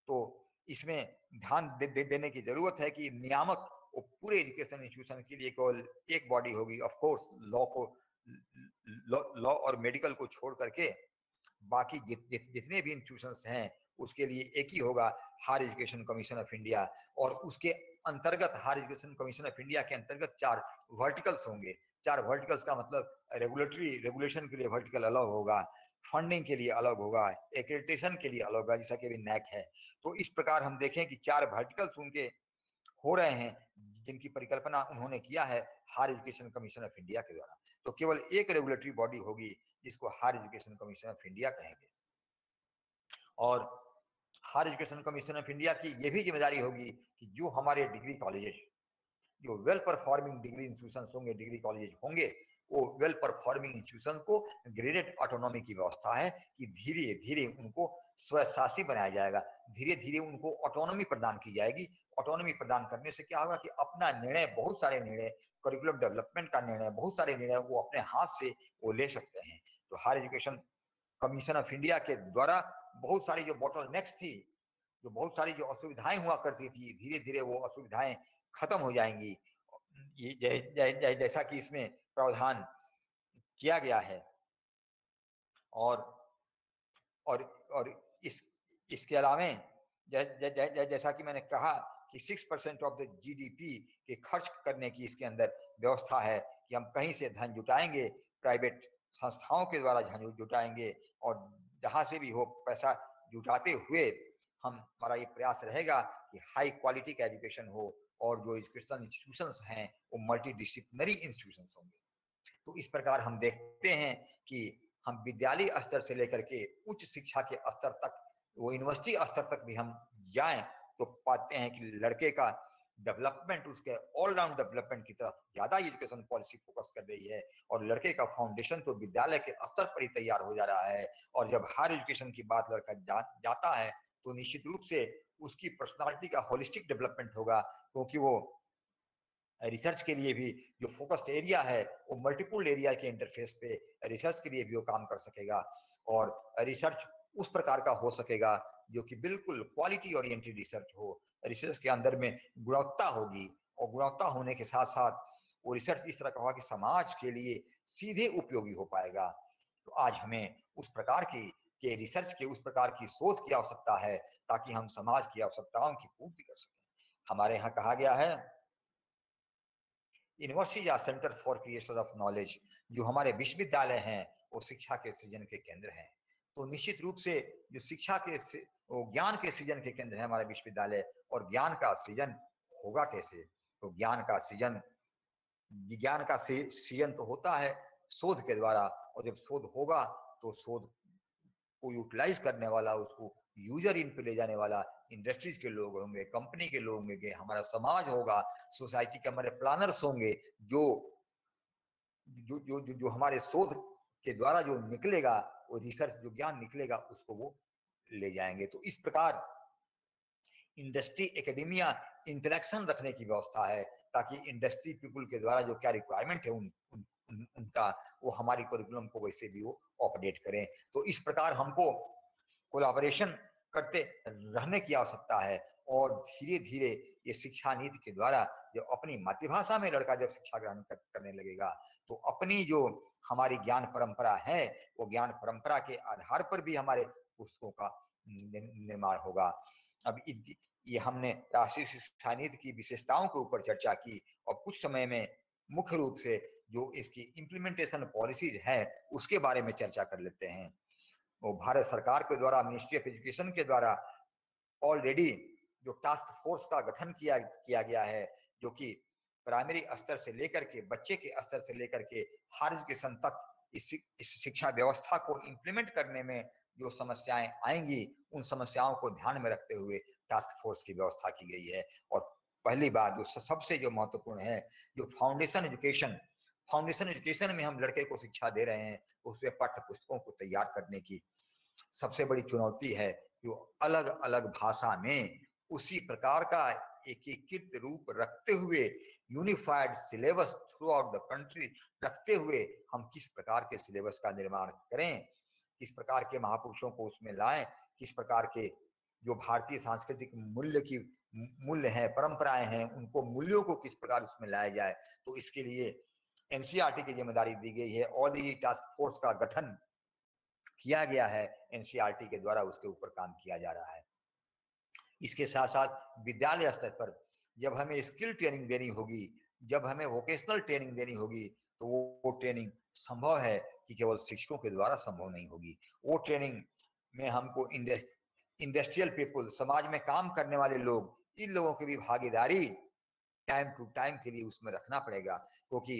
तो इसमें ध्यान दे, दे, देने की ज़रूरत है कि नियामक पूरे एजुकेशन इंस्टीट्यूशन के लिए केवल एक बॉडी होगी। ऑफ़ कोर्स लॉ को लॉ और मेडिकल को छोड़ करके बाकी जित, जित, जितने भी इंस्टीट्यूशन हैं उसके लिए एक ही होगा higher education commission of India और उसके अंतर्गत higher education commission of India के अंतर्गत चार वर्टिकल्स होंगे। चार वर्टिकल्स का मतलब रेगुलेटरी रेगुलेशन के लिए वर्टिकल अलग होगा। फंडिंग के लिए अलग होगा एक्रेडिटेशन के लिए अलग होगा, जैसा कि अभी नैक है। तो इस प्रकार हम देखें कि चार वर्टिकल्स उनके हो रहे हैं, जिनकी परिकल्पना उन्होंने किया है higher education commission of India के द्वारा। तो केवल एक रेगुलेटरी बॉडी होगी, जिसको higher education commission of India कहेंगे। और higher education commission of India की यह भी ज़िम्मेदारी होगी कि जो हमारे डिग्री कॉलेजेस जो वेल परफॉर्मिंग डिग्री इंस्टीट्यूशन होंगे डिग्री कॉलेजेस होंगे वो वेल परफॉर्मिंग इंस्टीट्यूशन को ग्रेडेड ऑटोनॉमी की व्यवस्था है कि धीरे धीरे उनको स्वशासी बनाया जाएगा। धीरे धीरे उनको ऑटोनॉमी प्रदान की जाएगी। ऑटोनॉमी प्रदान करने से क्या होगा कि अपना निर्णय, बहुत सारे निर्णय करिकुलम डेवलपमेंट का निर्णय, बहुत सारे निर्णय वो अपने हाथ से वो ले सकते हैं। तो higher education commission of India के द्वारा बहुत सारी जो बॉटल नेक्स थी, जो बहुत सारी जो असुविधाएँ हुआ करती थी धीरे धीरे वो असुविधाएँ खत्म हो जाएँगी। ये जैसा कि इसमें प्रावधान किया गया है। और और और इस, इसके अलावे जैसा कि मैंने कहा कि six percent of the GDP के खर्च करने की इसके अंदर व्यवस्था है कि हम कहीं से धन जुटाएँगे, प्राइवेट संस्थाओं के द्वारा धन जुटाएँगे और जहाँ से भी हो पैसा जुटाते हुए हम, हमारा ये प्रयास रहेगा कि हाई क्वालिटी का एजुकेशन हो और जो एजुकेशन इंस्टीट्यूशन हैं, वो मल्टी डिसिप्लिनरी इंस्टीट्यूशन होंगे। तो इस प्रकार हम देखते हैं कि हम विद्यालय स्तर से लेकर के उच्च शिक्षा के स्तर तक वो यूनिवर्सिटी स्तर तक भी हम जाएँ तो पाते हैं कि लड़के का डेवलपमेंट उसके ऑलराउंड डेवलपमेंट की तरफ़ ज़्यादा एजुकेशन पॉलिसी फोकस कर रही है और लड़के का फाउंडेशन तो विद्यालय के स्तर पर ही तैयार हो जा रहा है और जब हायर एजुकेशन की बात लड़का जा, जाता है तो निश्चित रूप से उसकी पर्सनालिटी का होलिस्टिक डेवलपमेंट होगा क्योंकि वो रिसर्च के लिए भी जो फोकस्ड एरिया है, वो मल्टीपुल एरिया के इंटरफेस पे रिसर्च के लिए भी वो काम कर सकेगा और रिसर्च उस प्रकार का हो सकेगा जो कि बिल्कुल क्वालिटी ओरिएंटेड रिसर्च हो। रिसर्च के अंदर में गुणवत्ता होगी और गुणवत्ता होने के साथ साथ वो रिसर्च इस तरह का होगा कि समाज के लिए सीधे उपयोगी हो पाएगा। तो आज हमें उस प्रकार की, के रिसर्च के उस प्रकार की शोध की आवश्यकता है ताकि हम समाज की आवश्यकताओं की पूर्ति कर सकें। हमारे यहाँ कहा गया है यूनिवर्सिटी या centre for creation of knowledge जो हमारे विश्वविद्यालय हैं वो शिक्षा के सृजन के केंद्र हैं। तो निश्चित रूप से जो शिक्षा के ज्ञान के सृजन के केंद्र है हमारे विश्वविद्यालय, और ज्ञान का सृजन होगा कैसे? तो ज्ञान का सृजन विज्ञान का सृजन तो होता है शोध के द्वारा, और जब शोध होगा तो शोध को यूटिलाइज करने वाला, उसको यूज़र इन पे ले जाने वाला इंडस्ट्रीज़ के लोग होंगे कंपनी के लोग होंगे हमारा समाज होगा सोसाइटी के हमारे प्लानर्स होंगे जो जो जो जो, जो हमारे शोध के द्वारा जो निकलेगा वो रिसर्च जो ज्ञान निकलेगा उसको वो ले जाएँगे। तो इस प्रकार इंडस्ट्री एकेडमिया इंटरेक्शन रखने की व्यवस्था है ताकि इंडस्ट्री पीपुल के द्वारा जो क्या रिक्वायरमेंट है उन, उन, उन, उनका वो हमारी करिकुलम को वैसे भी वो ऑपरेट करें। तो इस प्रकार हमको कोलाबोरेशन करते रहने की आवश्यकता है और धीरे धीरे ये शिक्षा नीति के द्वारा जो अपनी मातृभाषा में लड़का जब शिक्षा ग्रहण कर, करने लगेगा तो अपनी जो हमारी ज्ञान परंपरा है वो ज्ञान परंपरा के आधार पर भी हमारे पुस्तकों का निर्माण होगा। अब ये हमने राष्ट्रीय शिक्षा नीति की विशेषताओं के ऊपर चर्चा की और कुछ समय में मुख्य रूप से जो इसकी इम्प्लीमेंटेशन पॉलिसीज़ है उसके बारे में चर्चा कर लेते हैं। वो भारत सरकार के द्वारा मिनिस्ट्री ऑफ़ एजुकेशन के द्वारा ऑलरेडी जो टास्क फोर्स का गठन किया किया गया है, जो कि प्राइमरी स्तर से लेकर के, बच्चे के स्तर से लेकर के हायर एजुकेशन तक इस शिक्षा व्यवस्था को इम्प्लीमेंट करने में जो समस्याएँ आएँगी, उन समस्याओं को ध्यान में रखते हुए टास्क फोर्स की व्यवस्था की गई है। और पहली बात, जो सबसे जो महत्वपूर्ण है, जो फाउंडेशन एजुकेशन फाउंडेशन एजुकेशन में हम लड़के को शिक्षा दे रहे हैं, उसमें पाठ्य पुस्तकों को तैयार करने की सबसे बड़ी चुनौती है जो अलग अलग भाषा में उसी प्रकार का एकीकृत रूप रखते हुए unified syllabus throughout the country रखते हुए हम किस प्रकार के सिलेबस का निर्माण करें, किस प्रकार के महापुरुषों को उसमें लाएँ, किस प्रकार के जो भारतीय सांस्कृतिक मूल्य की मूल्य है, परंपराएँ हैं, उनको मूल्यों को किस प्रकार उसमें लाया जाए तो इसके लिए एनसीआरटी की ज़िम्मेदारी दी गई है। और ये टास्क फोर्स का गठन किया गया है एनसीआरटी के द्वारा उसके ऊपर काम किया जा रहा है। इसके साथ साथ विद्यालय स्तर पर जब हमें स्किल ट्रेनिंग देनी होगी जब हमें वोकेशनल ट्रेनिंग देनी होगी तो वो, वो ट्रेनिंग संभव है कि केवल शिक्षकों के द्वारा संभव नहीं होगी। वो ट्रेनिंग में हमको इंडस्ट्रियल पीपुल समाज में काम करने वाले लोग इन लोगों की भी भागीदारी टाइम टू टाइम के लिए उसमें रखना पड़ेगा क्योंकि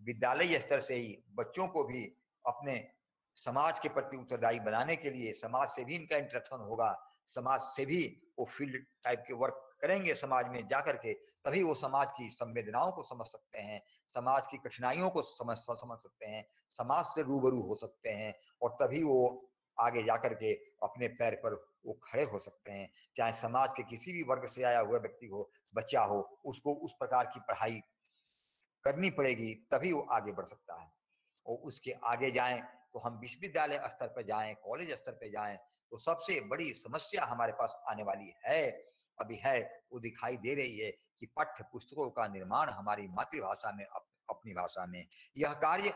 विद्यालय स्तर से ही बच्चों को भी अपने समाज के प्रति उत्तरदायी बनाने के लिए, समाज से भी इनका इंटरेक्शन होगा, समाज से भी वो फ़ील्ड टाइप के वर्क करेंगे समाज में जाकर के, तभी वो समाज की संवेदनाओं को समझ सकते हैं, समाज की कठिनाइयों को समझ समझ सकते हैं, समाज से रूबरू हो सकते हैं और तभी वो आगे जाकर के अपने पैर पर वो खड़े हो सकते हैं। चाहे समाज के किसी भी वर्ग से आया हुआ व्यक्ति हो, बच्चा हो, उसको उस प्रकार की पढ़ाई करनी पड़ेगी तभी वो आगे बढ़ सकता है। और उसके आगे जाएँ तो हम विश्वविद्यालय स्तर पर जाएँ कॉलेज स्तर पर जाएँ तो सबसे बड़ी समस्या हमारे पास आने वाली है। अभी है वो दिखाई दे रही है कि पाठ्य पुस्तकों का निर्माण हमारी मातृभाषा में अप, अपनी भाषा में यह कार्य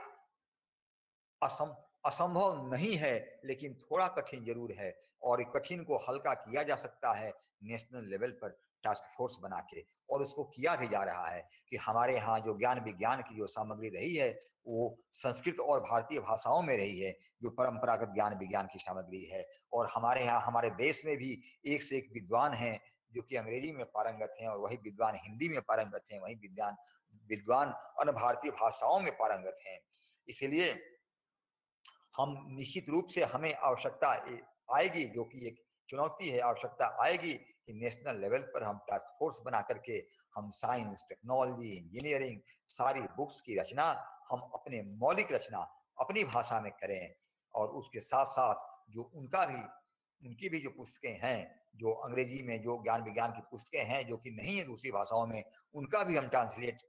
असम असंभव नहीं है लेकिन थोड़ा कठिन ज़रूर है और कठिन को हल्का किया जा सकता है नेशनल लेवल पर। टास्क फोर्स बना के और उसको किया भी जा रहा है कि हमारे यहाँ जो ज्ञान विज्ञान की जो सामग्री रही है, वो संस्कृत और भारतीय भाषाओं में रही है, जो परंपरागत ज्ञान विज्ञान की सामग्री है। और हमारे यहाँ, हमारे देश में भी एक से एक विद्वान हैं, जो कि अंग्रेज़ी में पारंगत हैं और वही विद्वान हिंदी में पारंगत हैं, वही विद्वान विद्वान अन्य भारतीय भाषाओं में पारंगत हैं। इसलिए हम निश्चित रूप से हमें आवश्यकता आएगी, जो कि एक चुनौती है, आवश्यकता आएगी कि नेशनल लेवल पर हम टास्क फोर्स बना करके हम साइंस टेक्नोलॉजी इंजीनियरिंग सारी बुक्स की रचना, हम अपने मौलिक रचना अपनी भाषा में करें और उसके साथ साथ जो उनका भी, उनकी भी जो पुस्तकें हैं, जो अंग्रेज़ी में जो ज्ञान विज्ञान की पुस्तकें हैं, जो कि नहीं है दूसरी भाषाओं में, उनका भी हम ट्रांसलेट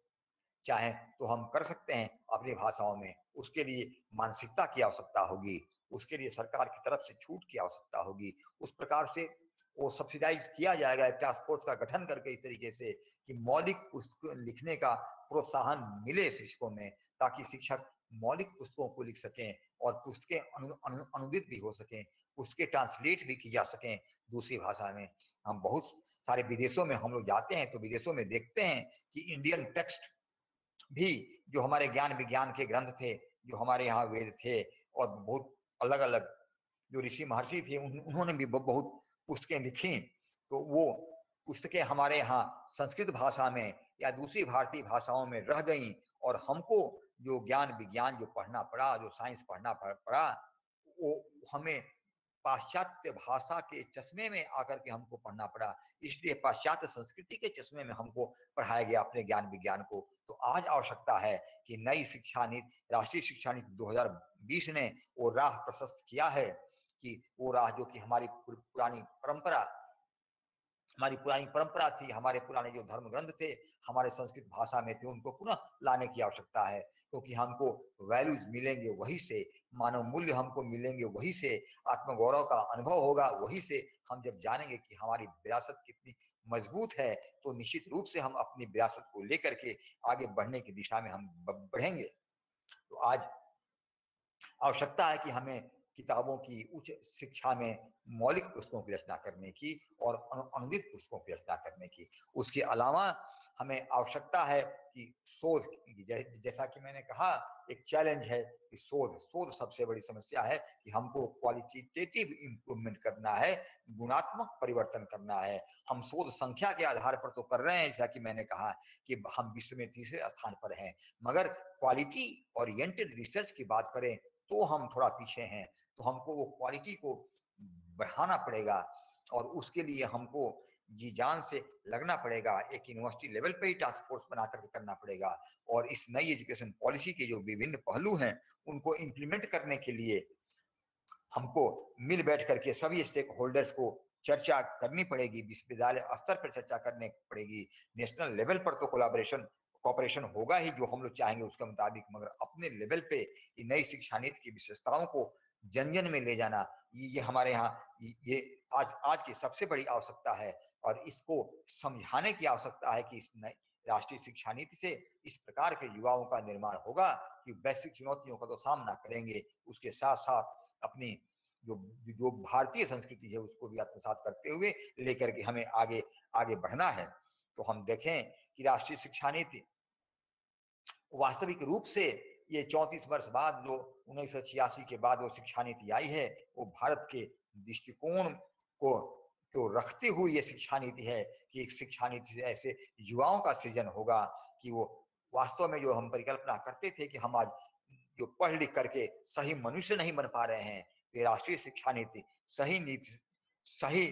चाहें तो हम कर सकते हैं अपनी भाषाओं में। उसके लिए मानसिकता की आवश्यकता होगी, उसके लिए सरकार की तरफ़ से छूट की आवश्यकता होगी। उस प्रकार से वो सब्सिडाइज किया जाएगा टास्क फोर्स का गठन करके इस तरीके से कि मौलिक पुस्तक लिखने का प्रोत्साहन मिले शिक्षकों में ताकि शिक्षक मौलिक पुस्तकों को लिख सकें और पुस्तकें अनु, अनु, अनुदित भी हो सकें पुस्तकें ट्रांसलेट भी की जा सकें दूसरी भाषा में। हम बहुत सारे विदेशों में हम लोग जाते हैं तो विदेशों में देखते हैं कि इंडियन टेक्स्ट भी जो हमारे ज्ञान विज्ञान के ग्रंथ थे जो हमारे यहाँ वेद थे और बहुत अलग अलग जो ऋषि महर्षि थे उन, उन्होंने भी बहुत पुस्तकें लिखी तो वो पुस्तकें हमारे यहाँ संस्कृत भाषा में या दूसरी भारतीय भाषाओं में रह गई और हमको जो ज्ञान विज्ञान जो पढ़ना पड़ा, जो साइंस पढ़ना पड़ा, वो हमें पाश्चात्य भाषा के चश्मे में आकर के हमको पढ़ना पड़ा। इसलिए पाश्चात्य संस्कृति के चश्मे में हमको पढ़ाया गया अपने ज्ञान विज्ञान को। तो आज आवश्यकता है कि नई शिक्षा नीति, राष्ट्रीय शिक्षा नीति 2020 ने वो राह प्रशस्त किया है। कि वो राह जो कि हमारी पुरानी परंपरा, हमारी पुरानी परंपरा थी, हमारे पुराने जो धर्म ग्रंथ थे, हमारे संस्कृत भाषा में थे उनको पुनः लाने की आवश्यकता है। क्योंकि हमको वैल्यूज़ मिलेंगे वही से, मानव मूल्य हमको मिलेंगे वही से, आत्मगौरव का अनुभव होगा वही से। हम जब जानेंगे कि हमारी विरासत कितनी मज़बूत है तो निश्चित रूप से हम अपनी विरासत को लेकर के आगे बढ़ने की दिशा में हम बढ़ेंगे। तो आज आवश्यकता है कि हमें किताबों की उच्च शिक्षा में मौलिक पुस्तकों की रचना करने की और अनुदित पुस्तकों की रचना करने की। उसके अलावा हमें आवश्यकता है कि शोध जैसा कि मैंने कहा, एक चैलेंज है कि शोध शोध सबसे बड़ी समस्या है कि हमको क्वालिटेटिव इंप्रूवमेंट करना है, गुणात्मक परिवर्तन करना है। हम शोध संख्या के आधार पर तो कर रहे हैं, जैसा कि मैंने कहा कि हम विश्व में तीसरे स्थान पर हैं। मगर क्वालिटी ओरिएंटेड रिसर्च की बात करें तो हम थोड़ा पीछे हैं तो हमको वो क्वालिटी को बढ़ाना पड़ेगा और उसके लिए हमको जी जान से लगना पड़ेगा, एक यूनिवर्सिटी लेवल पे ही टास्क फोर्स बना करके करना पड़ेगा और इस नई एजुकेशन पॉलिसी के जो विभिन्न पहलू हैं, उनको इम्प्लीमेंट करने के लिए हमको मिल बैठ करके सभी स्टेक होल्डर्स को चर्चा करनी पड़ेगी, विश्वविद्यालय स्तर पर चर्चा करनी पड़ेगी नेशनल लेवल पर तो कोलाबोरेशन कॉपरेशन होगा ही जो हम लोग चाहेंगे उसके मुताबिक मगर अपने लेवल पे नई शिक्षा नीति की विशेषताओं को जन जन में ले जाना ये, हमारे यहाँ ये आज आज की सबसे बड़ी आवश्यकता है। और इसको समझाने की आवश्यकता है कि इस नई राष्ट्रीय शिक्षा नीति से इस प्रकार के युवाओं का निर्माण होगा कि वैश्विक चुनौतियों का तो सामना करेंगे उसके साथ साथ अपनी जो जो भारतीय संस्कृति है उसको भी आत्मसात करते हुए लेकर के हमें आगे आगे बढ़ना है। तो हम देखें कि राष्ट्रीय शिक्षा नीति वास्तविक रूप से ये चौंतीस वर्ष बाद जो उन्नीस सौ छियासी के बाद वो शिक्षा नीति आई है, वो भारत के दृष्टिकोण को को रखते हुए ये शिक्षा नीति है कि एक शिक्षा नीति से ऐसे युवाओं का सृजन होगा कि वो वास्तव में जो हम परिकल्पना करते थे कि हम आज जो पढ़ लिख करके सही मनुष्य नहीं बन पा रहे हैं तो राष्ट्रीय शिक्षा नीति सही नीति सही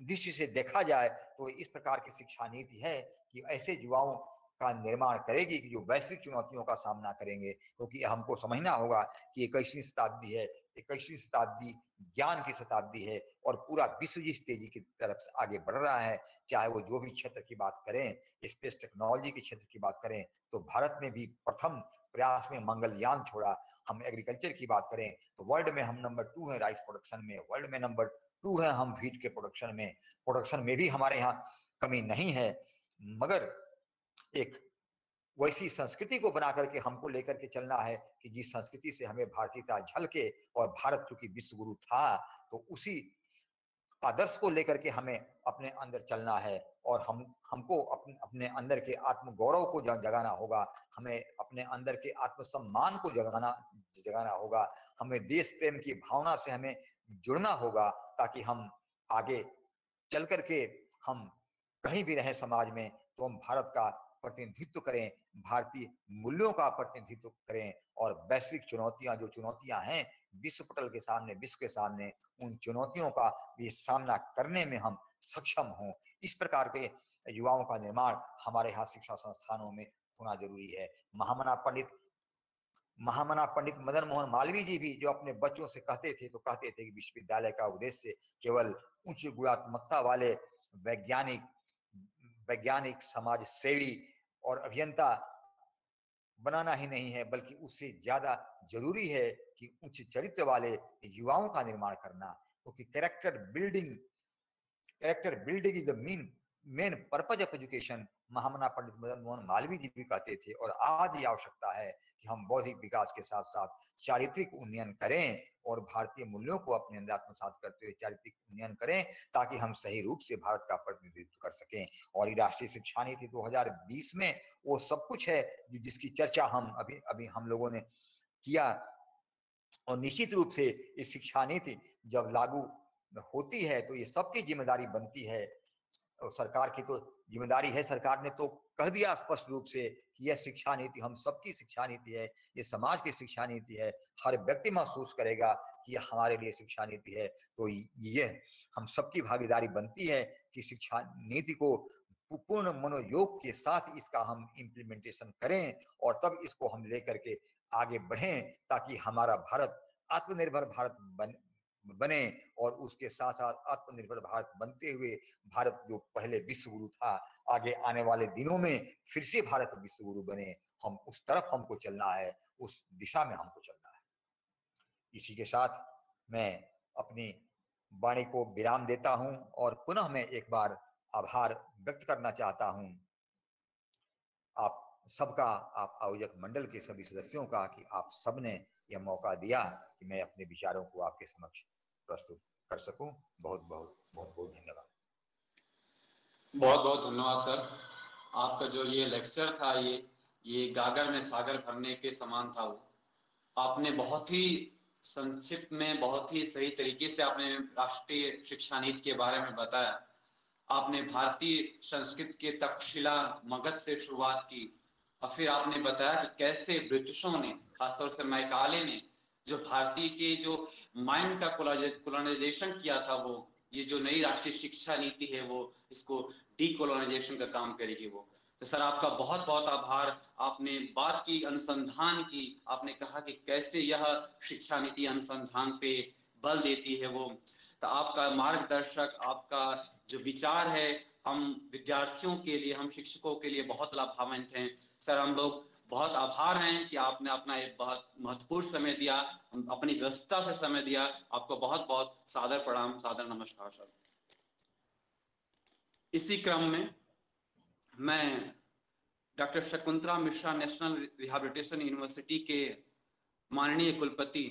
दृष्टि से देखा जाए तो इस प्रकार की शिक्षा नीति है कि ऐसे युवाओं का निर्माण करेगी कि जो वैश्विक चुनौतियों का सामना करेंगे, क्योंकि तो हमको समझना होगा कि इक्कीसवीं शताब्दी है, इक्कीसवीं शताब्दी ज्ञान की शताब्दी है और पूरा विश्व जिस तेज़ी की तरफ़ से आगे बढ़ रहा है। चाहे वो जो भी क्षेत्र की बात करें, स्पेस टेक्नोलॉजी के क्षेत्र की बात करें तो भारत ने भी प्रथम प्रयास में मंगलयान छोड़ा। हम एग्रीकल्चर की बात करें तो वर्ल्ड में हम नंबर टू है राइस प्रोडक्शन में, वर्ल्ड में नंबर टू है हम वीट के प्रोडक्शन में। प्रोडक्शन में भी हमारे यहाँ कमी नहीं है, मगर एक वैसी संस्कृति को बना करके हमको लेकर के चलना है कि जिस संस्कृति से हमें भारतीयता झलके और भारत चूँकि विश्व गुरु था तो उसी आदर्श को लेकर के हमें अपने अंदर चलना है और हम, हमको अपने अपने अंदर के आत्म गौरव को जगाना होगा, हमें अपने अंदर के आत्मसम्मान को जगाना जगाना होगा, हमें देश प्रेम की भावना से हमें जुड़ना होगा ताकि हम आगे चल करके हम कहीं भी रहे समाज में तो हम भारत का प्रतिनिधित्व करें, भारतीय मूल्यों का प्रतिनिधित्व करें और वैश्विक चुनौतियाँ, जो चुनौतियाँ हैं, विश्व पटल के सामने, विश्व के सामने, उन चुनौतियों का भी सामना करने में हम सक्षम हों। इस प्रकार के युवाओं का निर्माण हमारे यहाँ शिक्षा संस्थानों में होना ज़रूरी है। महामना पंडित महामना पंडित मदन मोहन मालवीय जी भी जो अपने बच्चों से कहते थे तो कहते थे कि विश्वविद्यालय का उद्देश्य केवल उच्च गुणात्मकता वाले वैज्ञानिक वैज्ञानिक समाज सेवी और अभियंता बनाना ही नहीं है, बल्कि उससे ज़्यादा ज़रूरी है कि उच्च चरित्र वाले युवाओं का निर्माण करना, क्योंकि character building character building is the mean main purpose of education Mahamana Pandit Madan Mohan Malaviya ji भी कहते थे, और आज ये आवश्यकता है कि हम बौद्धिक विकास के साथ साथ चारित्रिक उन्नयन करें और भारतीय मूल्यों को अपने अंदर आत्मसात करते हुए चारित्रिक उन्नयन करें, ताकि हम सही रूप से भारत का प्रतिनिधित्व कर सकें। और ये राष्ट्रीय शिक्षा नीति 2020 में वो सब कुछ है जिसकी चर्चा हम अभी अभी हम लोगों ने किया। और निश्चित रूप से इस शिक्षा नीति जब लागू होती है तो ये सबकी ज़िम्मेदारी बनती है और सरकार की तो ज़िम्मेदारी है, सरकार ने तो कह दिया स्पष्ट रूप से कि यह शिक्षा नीति, हम सबकी शिक्षा नीति है, ये समाज की शिक्षा नीति है, हर व्यक्ति महसूस करेगा कि यह हमारे लिए शिक्षा नीति है। तो यह हम सबकी भागीदारी बनती है कि शिक्षा नीति को पूर्ण मनोयोग के साथ इसका हम इम्प्लीमेंटेशन करें और तब इसको हम लेकर के आगे बढ़ें ताकि हमारा भारत, आत्मनिर्भर भारत बन बने और उसके साथ साथ आत्मनिर्भर भारत बनते हुए भारत जो पहले विश्व गुरु था, आगे आने वाले दिनों में फिर से भारत विश्व गुरु बने। हम उस तरफ़ हमको चलना है, उस दिशा में हमको चलना है। इसी के साथ मैं अपनी वाणी को विराम देता हूँ और पुनः मैं एक बार आभार व्यक्त करना चाहता हूँ। आप सबका, आप आयोजक मंडल के सभी सदस्यों का कि आप सबने यह मौका दिया कि मैं अपने विचारों को आपके समक्ष प्रस्तुत कर सकूँ। बहुत बहुत बहुत बहुत धन्यवाद। बहुत बहुत धन्यवाद, सर। आपका जो ये लेक्चर था, ये ये गागर में सागर भरने के समान था वो। आपने बहुत ही संक्षिप्त में, बहुत ही सही तरीके से आपने राष्ट्रीय शिक्षा नीति के बारे में बताया। आपने भारतीय संस्कृत के तक्षशिला मगध से शुरुआत की। और फिर आपने बताया कि कैसे ब्रिटिशों ने, खासतौर से मैकाले ने जो भारतीय के जो माइंड का कोलोनाइजेशन किया था वो, ये जो नई राष्ट्रीय शिक्षा नीति है वो, इसको डीकोलोनाइजेशन का काम करेगी वो। तो सर, आपका बहुत बहुत आभार। आपने बात की, अनुसंधान की, आपने कहा कि कैसे यह शिक्षा नीति अनुसंधान पे बल देती है वो। तो आपका मार्गदर्शक, आपका जो विचार है, हम विद्यार्थियों के लिए, हम शिक्षकों के लिए बहुत लाभान्वित हैं। सर, हम लोग बहुत आभार हैं कि आपने अपना एक बहुत महत्वपूर्ण समय दिया, अपनी व्यस्तता से समय दिया। आपको बहुत बहुत सादर प्रणाम, सादर नमस्कार सर। इसी क्रम में मैं doctor Shakuntala Mishra national rehabilitation university के माननीय कुलपति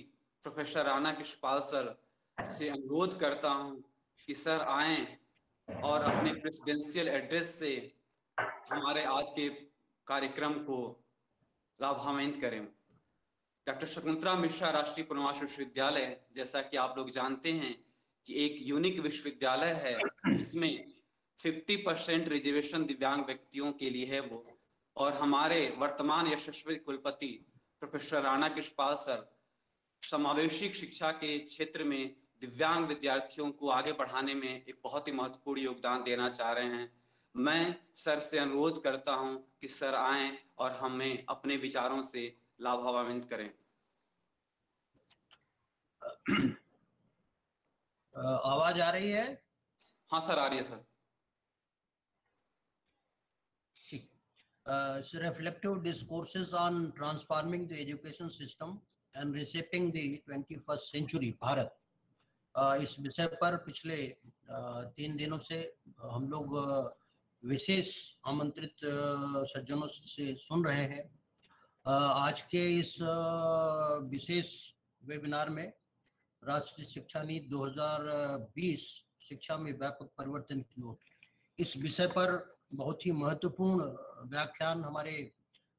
प्रोफेसर राणा कृष्णपाल सर से अनुरोध करता हूँ कि सर आए और अपने प्रेसिडेंशियल एड्रेस से हमारे आज के कार्यक्रम को लाभान्वित करें। डॉक्टर शकुंतला मिश्रा राष्ट्रीय पूर्वांश विश्वविद्यालय, जैसा कि आप लोग जानते हैं कि एक यूनिक विश्वविद्यालय है, जिसमें 50 परसेंट रिजर्वेशन दिव्यांग व्यक्तियों के लिए है वो। और हमारे वर्तमान यशस्वी कुलपति प्रोफेसर राणा कृष्णपाल सर समावेशिक शिक्षा के क्षेत्र में दिव्यांग विद्यार्थियों को आगे बढ़ाने में एक बहुत ही महत्वपूर्ण योगदान देना चाह रहे हैं। मैं सर से अनुरोध करता हूँ कि सर आए और हमें अपने विचारों से लाभान्वित करें आवाज़ आ रही है हाँ सर आ रही है sir Uh, reflective discourses on transforming the education system and reshaping the 21st century Bharat. Uh, इस विषय पर पिछले uh, तीन दिनों से हम लोग विशेष आमंत्रित सज्जनों से सुन रहे हैं। आज के इस विशेष वेबिनार में राष्ट्रीय शिक्षा नीति 2020 शिक्षा में व्यापक परिवर्तन की ओर। इस विषय पर बहुत ही महत्वपूर्ण व्याख्यान हमारे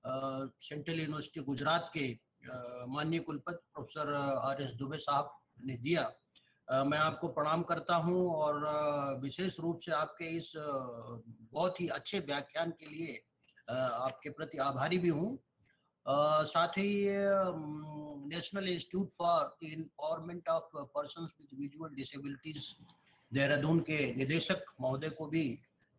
सेंट्रल यूनिवर्सिटी गुजरात के माननीय कुलपति प्रोफेसर आर एस दुबे साहब ने दिया। मैं आपको प्रणाम करता हूँ और विशेष रूप से आपके इस बहुत ही अच्छे व्याख्यान के लिए आपके प्रति आभारी भी हूँ। साथ ही national institute for the empowerment of person with visual disabilities Dehradun के निदेशक महोदय को भी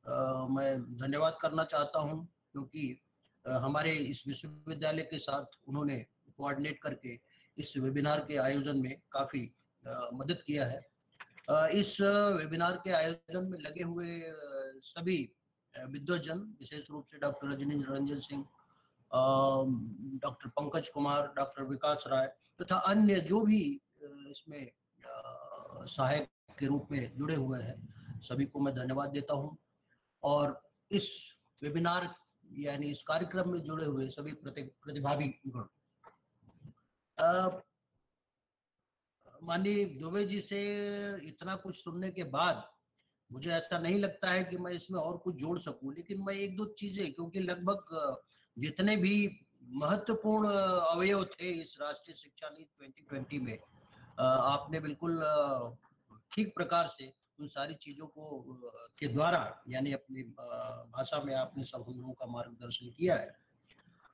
मैं धन्यवाद करना चाहता हूँ, क्योंकि हमारे इस विश्वविद्यालय के साथ उन्होंने कोऑर्डिनेट करके इस वेबिनार के आयोजन में काफ़ी मदद किया है। इस वेबिनार के आयोजन में लगे हुए सभी विद्वजन विशेष रूप से doctor Rajni Ranjan Singh doctor Pankaj Kumar, doctor Vikas Rai तथा तो अन्य जो भी इसमें सहायक के रूप में जुड़े हुए हैं, सभी को मैं धन्यवाद देता हूँ। और इस वेबिनार यानी इस कार्यक्रम में जुड़े हुए सभी प्रतिभागी गण माननीय दुबे जी से इतना कुछ सुनने के बाद मुझे ऐसा नहीं लगता है कि मैं इसमें और कुछ जोड़ सकूँ, लेकिन मैं एक दो चीज़ें, क्योंकि लगभग जितने भी महत्वपूर्ण अवयव थे इस राष्ट्रीय शिक्षा नीति 2020 में आपने बिल्कुल ठीक प्रकार से उन सारी चीज़ों को के द्वारा, यानी अपनी भाषा में आपने सब हम लोगों का मार्गदर्शन किया है।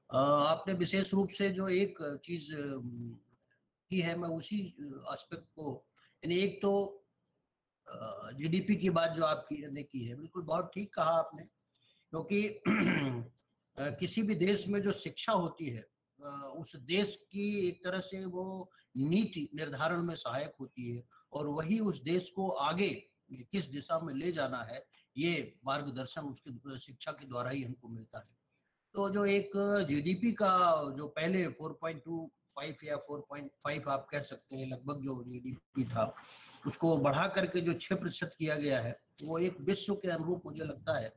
आपने विशेष रूप से जो एक चीज़ की है, मैं उसी एस्पेक्ट को, यानी एक तो जीडीपी की बात जो आपकी, ने की है, बिल्कुल बहुत ठीक कहा आपने, क्योंकि किसी भी देश में जो शिक्षा होती है उस देश की एक तरह से वो नीति निर्धारण में सहायक होती है, और वही उस देश को आगे किस दिशा में ले जाना है, ये मार्गदर्शन उसके, शिक्षा के द्वारा ही हमको मिलता है। तो जो एक जीडीपी का, जो पहले 4.25 या 4.5 आप कह सकते हैं, लगभग जो जीडीपी था, उसको बढ़ा करके जो छह प्रतिशत किया गया है, वो एक विश्व के अनुरूप मुझे लगता है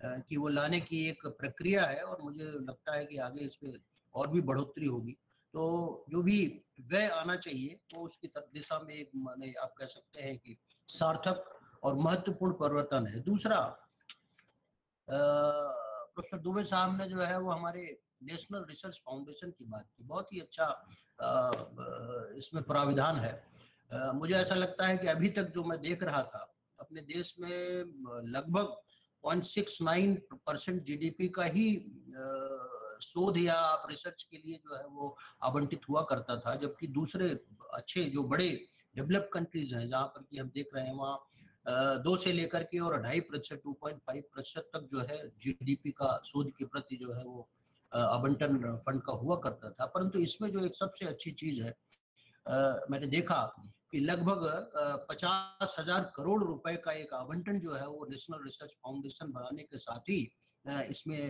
कि वो लाने की एक प्रक्रिया है और मुझे लगता है कि आगे इस पर और भी बढ़ोतरी होगी। तो जो भी व्यय आना चाहिए, वो उसकी दिशा में एक माने आप कह सकते हैं कि सार्थक और महत्वपूर्ण परिवर्तन है। दूसरा प्रोफेसर दुबे साहब ने जो है, वो हमारे नेशनल रिसर्च फाउंडेशन की बात की। बहुत ही अच्छा इसमें प्राविधान है। मुझे ऐसा लगता है कि अभी तक जो मैं देख रहा था, अपने देश में लगभग 0.69 परसेंट जीडीपी का ही शोध या रिसर्च के लिए जो है वो आवंटित हुआ करता था, जबकि दूसरे अच्छे, जो बड़े डेवलप कंट्रीज़ हैं, जहाँ पर कि हम देख रहे हैं वहाँ दो से लेकर के और ढाई प्रतिशत, टू पॉइंट फाइव प्रतिशत तक जो है जीडीपी का शोध के प्रति जो है वो आवंटन फंड का हुआ करता था परंतु इसमें जो एक सबसे अच्छी चीज़ है आ, मैंने देखा कि लगभग पचास हज़ार करोड़ रुपए का एक आवंटन जो है वो नेशनल रिसर्च फाउंडेशन बनाने के साथ ही इसमें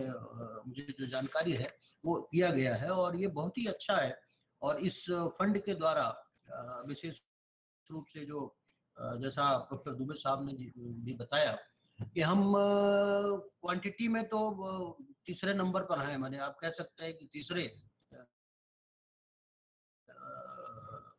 मुझे जो जानकारी है वो किया गया है और ये बहुत ही अच्छा है और इस फंड के द्वारा विशेष रूप से जो जैसा प्रोफेसर दुबे साहब ने भी बताया कि हम क्वांटिटी में तो तीसरे नंबर पर है मैंने आप कह सकते हैं कि तीसरे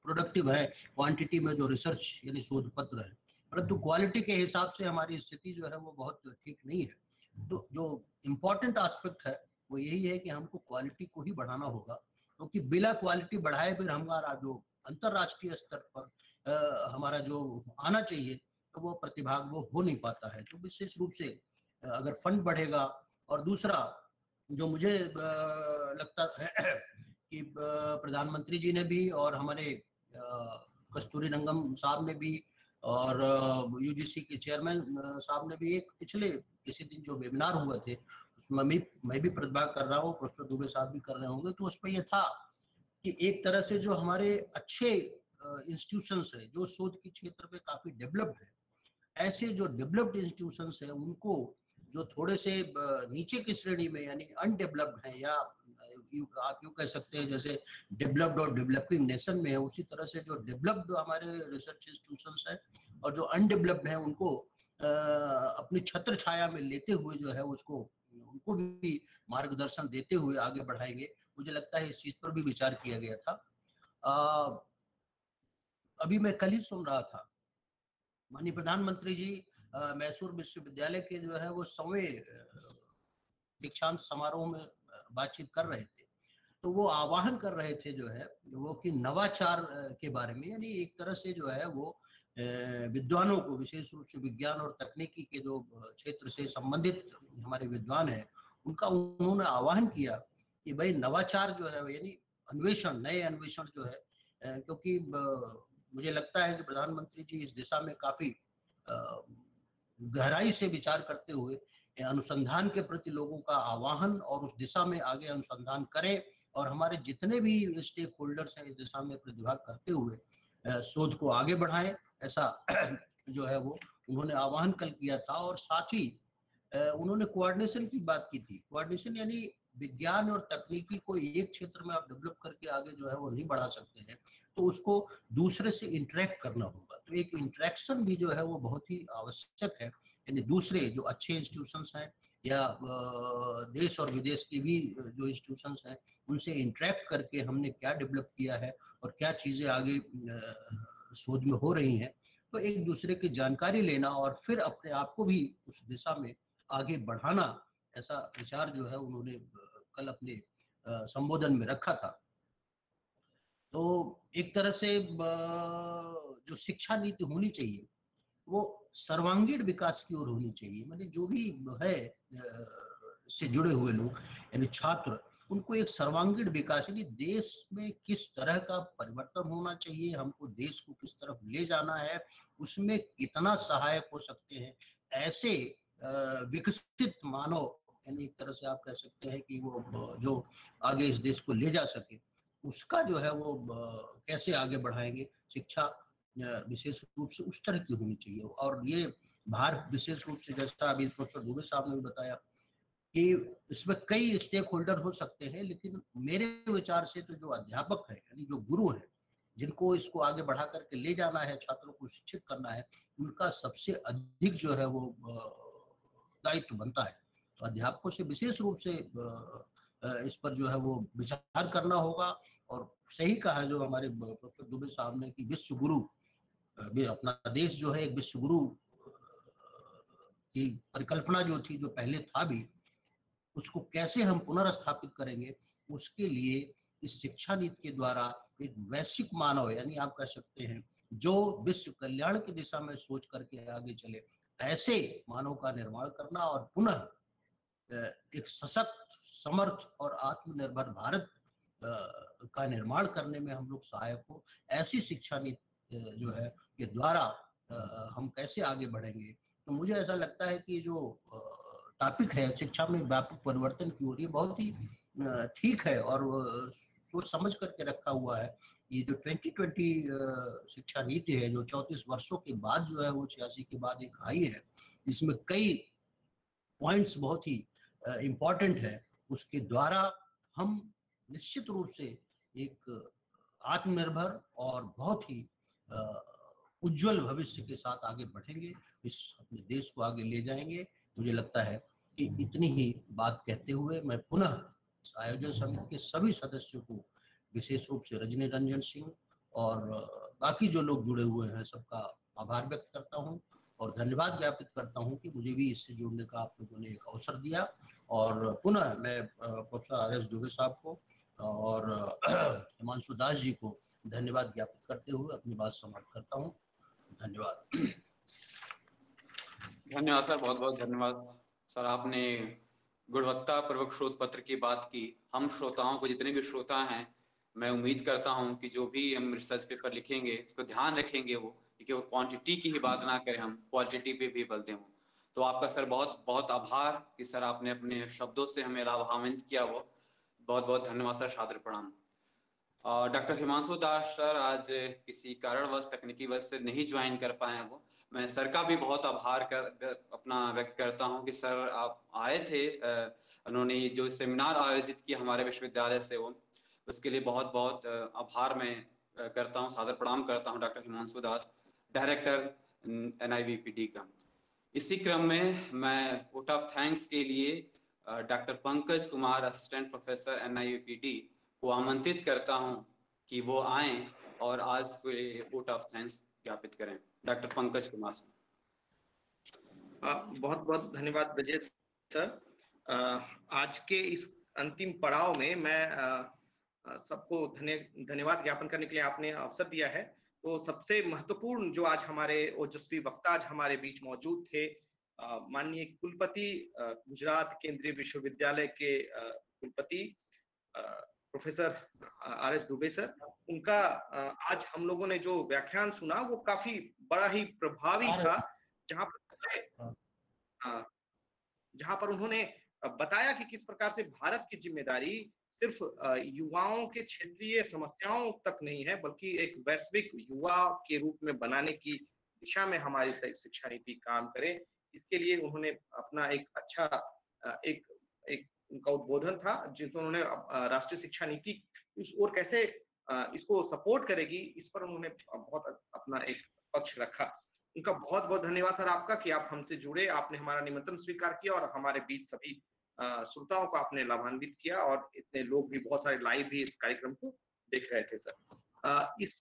प्रोडक्टिव है क्वांटिटी में जो रिसर्च यानी शोध पत्र है। परंतु क्वालिटी के हिसाब से हमारी स्थिति जो है वो बहुत ठीक नहीं है। तो जो इम्पोर्टेंट एस्पेक्ट है वो यही है कि हमको क्वालिटी को ही बढ़ाना होगा। क्योंकि तो बिना क्वालिटी बढ़ाए फिर हमारा जो अंतरराष्ट्रीय स्तर पर आ, हमारा जो आना चाहिए तो वो प्रतिभाग वो हो नहीं पाता है। तो विशेष रूप से अगर फंड बढ़ेगा और दूसरा जो मुझे लगता है कि प्रधानमंत्री जी ने भी और हमारे कस्तूरी रंगम साहब ने भी और यूजीसी के चेयरमैन साहब ने भी एक पिछले किसी दिन जो वेबिनार हुए थे, उसमें मैं मैं भी प्रतिभाग कर रहा हूँ, प्रोफेसर दुबे साहब भी कर रहे होंगे तो उसमें यह था कि एक तरह से जो हमारे अच्छे इंस्टीट्यूशन है, जो शोध के क्षेत्र में काफ़ी डेवलप्ड है, ऐसे जो डेवलप्ड इंस्टीट्यूशन है, उनको जो थोड़े से नीचे की श्रेणी में यानी अनडेवलप्ड है या आप यू कह सकते हैं जैसे डेवलप्ड और डेवलपिंग नेशन में है उसी तरह से जो डेवलप्ड हमारे रिसर्च इंस्टीट्यूशन है और जो अनडेवलप्ड है उनको अपनी छत्र छाया में लेते हुए जो है उसको उनको भी मार्गदर्शन देते हुए आगे बढ़ाएँगे। मुझे लगता है इस चीज़ पर भी विचार किया गया था। आ, अभी मैं कल ही सुन रहा था। माननीय प्रधानमंत्री जी मैसूर विश्वविद्यालय के जो है वो सवे दीक्षांत समारोह में बातचीत कर रहे थे। तो वो आवाहन कर रहे थे जो है, वो कि नवाचार के बारे में, यानी एक तरह से जो है वो विद्वानों को, विशेष रूप से विज्ञान और तकनीकी के जो क्षेत्र से संबंधित हमारे विद्वान हैं, उनका उन्होंने आह्वान किया कि भाई नवाचार जो है, यानी अन्वेषण, नए अन्वेषण जो है क्योंकि मुझे लगता है कि प्रधानमंत्री जी इस दिशा में काफ़ी गहराई से विचार करते हुए अनुसंधान के प्रति लोगों का आह्वान और उस दिशा में आगे अनुसंधान करें और हमारे जितने भी स्टेक होल्डर्स हैं इस दिशा में प्रतिभाग करते हुए शोध को आगे बढ़ाएँ, ऐसा जो है वो उन्होंने आह्वान कल किया था और साथ ही उन्होंने कोऑर्डिनेशन की बात की थी। कोऑर्डिनेशन यानी विज्ञान और तकनीकी को एक क्षेत्र में आप डेवलप करके आगे जो है वो नहीं बढ़ा सकते हैं। तो उसको दूसरे से इंटरेक्ट करना होगा। तो एक इंटरेक्शन भी जो है वो बहुत ही आवश्यक है। यानी दूसरे जो अच्छे इंस्टीट्यूशन हैं या देश और विदेश के भी जो इंस्टीट्यूशन हैं, उनसे इंटरेक्ट करके हमने क्या डेवलप किया है और क्या चीज़ें आगे शोध में हो रही हैं तो एक दूसरे की जानकारी लेना और फिर अपने आप को भी उस दिशा में आगे बढ़ाना, ऐसा विचार जो है उन्होंने कल अपने संबोधन में रखा था। तो एक तरह से जो शिक्षा नीति होनी चाहिए, वो सर्वांगीण विकास की ओर होनी चाहिए। मतलब जो भी है से जुड़े हुए लोग, यानी छात्र, उनको एक सर्वांगीण विकास, यानी देश में किस तरह का परिवर्तन होना चाहिए, हमको देश को किस तरफ़ ले जाना है, उसमें कितना सहायक हो सकते हैं, ऐसे विकसित मानव, यानी एक तरह से आप कह सकते हैं कि वो, जो आगे इस देश को ले जा सके। उसका जो है वो कैसे आगे बढ़ाएँगे? शिक्षा विशेष रूप से उस तरह की होनी चाहिए। और ये बाहर विशेष रूप से जैसा अभी प्रोफेसर दुबे साहब ने भी बताया कि इसमें कई स्टेक होल्डर हो सकते हैं, लेकिन मेरे विचार से तो जो अध्यापक है, यानी जो गुरु है, जिनको इसको आगे बढ़ा करके ले जाना है, छात्रों को शिक्षित करना है, उनका सबसे अधिक जो है वो दायित्व बनता है। तो अध्यापकों से विशेष रूप से इस पर जो है वो विचार करना होगा। और सही कहा जो हमारे प्रोफेसर दुबे साहब ने कि विश्व गुरु अपना देश जो है एक विश्व गुरु की परिकल्पना जो थी, जो पहले था भी, उसको कैसे हम पुनर्स्थापित करेंगे, उसके लिए इस शिक्षा नीति के द्वारा एक वैश्विक मानव यानी आप कह सकते हैं, जो विश्व कल्याण की दिशा में सोच करके आगे चले, ऐसे मानव का निर्माण करना और पुनः एक सशक्त, समर्थ और आत्मनिर्भर भारत का निर्माण करने में हम लोग सहायक हो। ऐसी शिक्षा नीति जो है, के द्वारा हम कैसे आगे बढ़ेंगे? तो मुझे ऐसा लगता है कि जो टॉपिक है शिक्षा में व्यापक परिवर्तन की ओर, ये बहुत ही ठीक है और सोच समझ करके रखा हुआ है। ये जो 2020 शिक्षा नीति है, जो 34 वर्षों के बाद जो है, वो छियासी के बाद एक आई है, इसमें कई पॉइंट्स बहुत ही इम्पोर्टेंट है। उसके द्वारा हम निश्चित रूप से एक आत्मनिर्भर और बहुत ही उज्जवल भविष्य के साथ आगे बढ़ेंगे, इस अपने देश को आगे ले जाएँगे। मुझे लगता है कि इतनी ही बात कहते हुए मैं पुनः इस आयोजन समिति के सभी सदस्यों को, विशेष रूप से रजनी रंजन सिंह और बाकी जो लोग जुड़े हुए हैं, सबका आभार व्यक्त करता हूँ और धन्यवाद ज्ञापित करता हूँ कि मुझे भी इससे जुड़ने का आप लोगों ने एक अवसर दिया। और पुनः मैं प्रोफेसर आर एस दुबे साहब को और हिमांशु दास जी को धन्यवाद ज्ञापित करते हुए अपनी बात समाप्त करता हूँ। धन्यवाद। धन्यवाद सर, बहुत बहुत धन्यवाद। सर, आपने गुणवत्ता पूर्वक शोध पत्र की बात की। हम श्रोताओं को, जितने भी श्रोता हैं, मैं उम्मीद करता हूँ कि जो भी हम रिसर्च पेपर लिखेंगे उसको ध्यान रखेंगे वो, कि वो क्वांटिटी की ही बात ना करें हम क्वालिटी पे भी बल दें तो आपका सर, बहुत बहुत आभार कि सर, आपने अपने शब्दों से हमें लाभान्वित किया वो। बहुत बहुत धन्यवाद सर, शादर प्रणाम। डॉक्टर हिमांशु दास सर आज किसी कारणवश, तकनीकी वजह से नहीं ज्वाइन कर पाए हैं वो। मैं सर का भी बहुत आभार कर अपना व्यक्त करता हूँ कि सर आप आए थे उन्होंने जो सेमिनार आयोजित किया हमारे विश्वविद्यालय से वो, उसके लिए बहुत बहुत आभार मैं करता हूँ सादर प्रणाम करता हूँ doctor Himanshu Das, director N का। इसी क्रम में मैं वोट ऑफ़ थैंक्स के लिए doctor Pankaj Kumar, assistant professor NIUPD को आमंत्रित करता हूँ कि वो आए और आज के वोट ऑफ़ थैंक्स ज्ञापित करें। Doctor Pankaj Kumar sir. बहुत बहुत धन्यवाद ब्रजेश सर। आज के इस अंतिम पड़ाव में मैं सबको धन्य, धन्यवाद ज्ञापन करने के लिए आपने अवसर दिया है। तो सबसे महत्वपूर्ण जो आज हमारे ओजस्वी वक्ता आज हमारे बीच मौजूद थे माननीय कुलपति गुजरात केंद्रीय विश्वविद्यालय के कुलपति professor R S Dubey sir उनका आज हम लोगों ने जो व्याख्यान सुना वो काफ़ी बड़ा ही प्रभावी था जहाँ पर जहाँ पर उन्होंने बताया कि किस प्रकार से भारत की ज़िम्मेदारी सिर्फ़ युवाओं के क्षेत्रीय समस्याओं तक नहीं है बल्कि एक वैश्विक युवा के रूप में बनाने की दिशा में हमारी शिक्षा नीति काम करे। इसके लिए उन्होंने अपना एक अच्छा एक एक उनका उद्बोधन था, जिसमें उन्होंने राष्ट्रीय शिक्षा नीति उस ओर कैसे इसको सपोर्ट करेगी, इस पर उन्होंने बहुत अपना एक पक्ष रखा। उनका बहुत बहुत धन्यवाद सर आपका कि आप हमसे जुड़े, आपने हमारा निमंत्रण स्वीकार किया और हमारे बीच सभी श्रोताओं को आपने लाभान्वित किया और इतने लोग भी, बहुत सारे लाइव भी इस कार्यक्रम को देख रहे थे सर। इस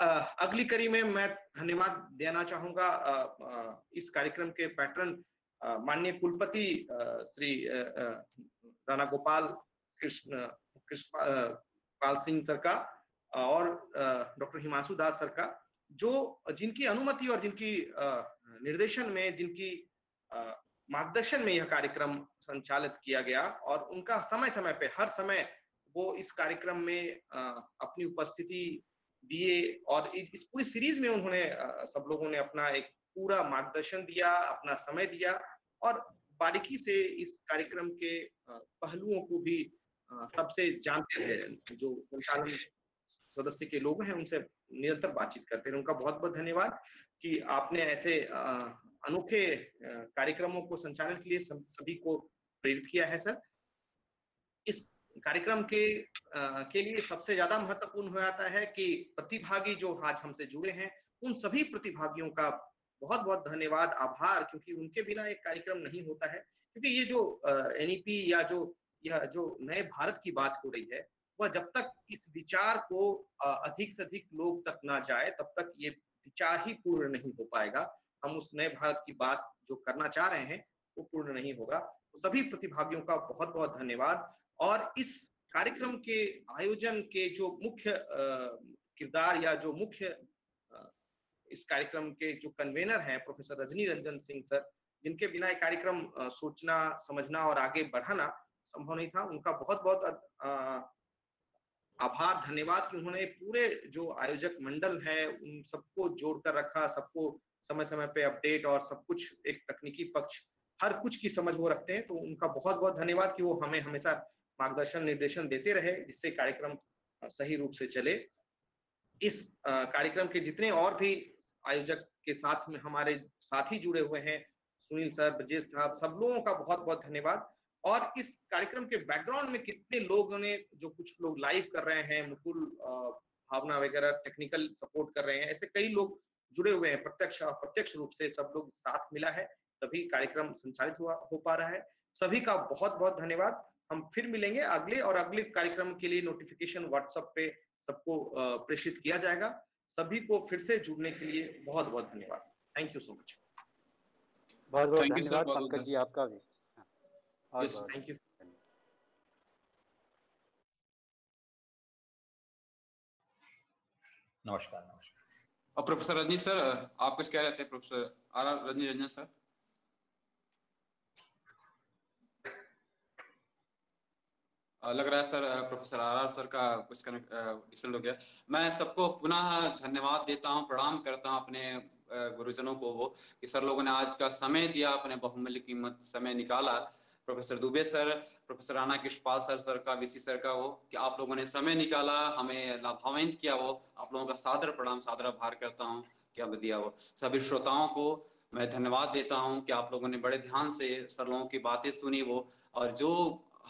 अगली कड़ी में मैं धन्यवाद देना चाहूँगा इस कार्यक्रम के पैटर्न माननीय कुलपति श्री राणा गोपाल कृष्ण कृष्ण पाल सिंह सर का और डॉक्टर हिमांशु दास सर का, जो जिनकी अनुमति और जिनकी निर्देशन में, जिनकी मार्गदर्शन में यह कार्यक्रम संचालित किया गया और उनका समय समय पे, हर समय वो इस कार्यक्रम में अपनी उपस्थिति दिए और इस पूरी सीरीज़ में उन्होंने सब लोगों ने अपना एक पूरा मार्गदर्शन दिया, अपना समय दिया और बारीकी से इस कार्यक्रम के पहलुओं को भी सबसे जानते हैं, जो संचालन सदस्य के लोग हैं, उनसे निरंतर बातचीत करते हैं। उनका बहुत बहुत धन्यवाद कि आपने ऐसे अनोखे कार्यक्रमों को संचालन के लिए सभी को प्रेरित किया है, सर। इस कार्यक्रम के के लिए सबसे ज़्यादा महत्वपूर्ण हो जाता है कि प्रतिभागी जो आज हमसे जुड़े हैं, उन सभी प्रतिभागियों का बहुत बहुत धन्यवाद, आभार, क्योंकि उनके बिना एक कार्यक्रम नहीं होता है। क्योंकि ये जो एनईपी या जो यह जो नए भारत की बात हो रही है, वह जब तक इस विचार को अधिक से अधिक लोग तक ना जाए, तब तक ये विचार ही पूर्ण नहीं हो पाएगा। हम उस नए भारत की बात जो करना चाह रहे हैं, वो पूर्ण नहीं होगा। तो सभी प्रतिभागियों का बहुत बहुत धन्यवाद। और इस कार्यक्रम के आयोजन के जो मुख्य किरदार या जो मुख्य इस कार्यक्रम के जो कन्वेनर हैं प्रोफेसर रजनी रंजन सिंह सर जिनके बिना ये कार्यक्रम सोचना, समझना और आगे बढ़ाना संभव नहीं था, उनका बहुत बहुत आभार, धन्यवाद कि उन्होंने पूरे जो आयोजक मंडल है, उन सबको जोड़कर रखा, सबको समय समय पे अपडेट और सब कुछ एक तकनीकी पक्ष, हर कुछ की समझ वो रखते हैं तो उनका बहुत बहुत धन्यवाद कि वो हमें हमेशा मार्गदर्शन निर्देशन देते रहे, जिससे कार्यक्रम सही रूप से चले। इस कार्यक्रम के जितने और भी आयोजक के साथ में हमारे साथी जुड़े हुए हैं, सुनील सर, ब्रजेश साहब, सब लोगों का बहुत बहुत धन्यवाद। और इस कार्यक्रम के बैकग्राउंड में कितने लोगों ने, जो कुछ लोग लाइव कर रहे हैं, मुकुल भावना वगैरह, टेक्निकल सपोर्ट कर रहे हैं, ऐसे कई लोग जुड़े हुए हैं, प्रत्यक्ष अप्रत्यक्ष रूप से सब लोग साथ मिला है, तभी कार्यक्रम संचालित हुआ, हो पा रहा है। सभी का बहुत बहुत धन्यवाद। हम फिर मिलेंगे अगले और अगले कार्यक्रम के लिए नोटिफिकेशन व्हाट्सएप पे सबको प्रेषित किया जाएगा। सभी को फिर से जुड़ने के लिए बहुत बहुत धन्यवाद थैंक यू सो मच बहुत बहुत धन्यवाद पंकज जी आपका भी। थैंक यू नमस्कार नमस्कार। और प्रोफेसर रजनी सर आप कुछ कह रहे थे professor R R Rajni Ranjan sir? लग रहा है sir professor R R sir का कुछ डिस्टर्ब हो गया। मैं सबको पुनः धन्यवाद देता हूँ, प्रणाम करता हूँ अपने गुरुजनों को वो, कि सर लोगों ने आज का समय दिया, अपने बहुमूल्य कीमत समय निकाला। Professor Dubey sir, professor Rana Krishnapal sir sir का वीसी सर का वो, कि आप लोगों ने समय निकाला, हमें लाभान्वित किया वो। आप लोगों का सादर प्रणाम, सादर आभार करता हूँ क्या दिया वो। सभी श्रोताओं को मैं धन्यवाद देता हूँ कि आप लोगों ने बड़े ध्यान से सर लोगों की बातें सुनी वो, और जो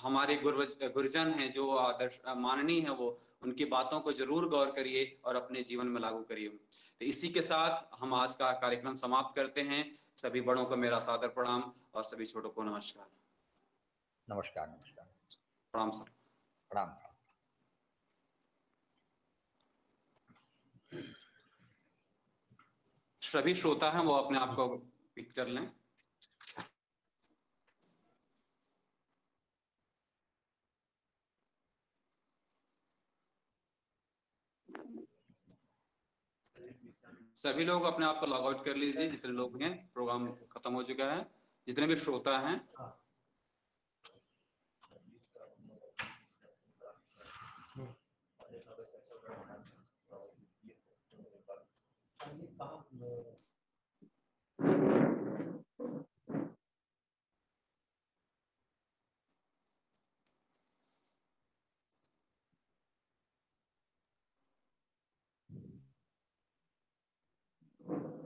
हमारे गुरुजन हैं जो आदर्श माननीय है वो उनकी बातों को ज़रूर गौर करिए और अपने जीवन में लागू करिए। तो इसी के साथ हम आज का कार्यक्रम समाप्त करते हैं। सभी बड़ों को मेरा सादर प्रणाम और सभी छोटों को नमस्कार। नमस्कार नमस्कार। प्रणाम सर। प्रणाम सभी श्रोता हैं वो अपने आप को पिक कर लें। सभी लोग अपने आप को लॉग आउट कर लीजिए जितने लोग हैं प्रोग्राम खत्म हो चुका है। जितने भी श्रोता हैं।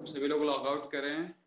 सभी लोग लॉग आउट करें।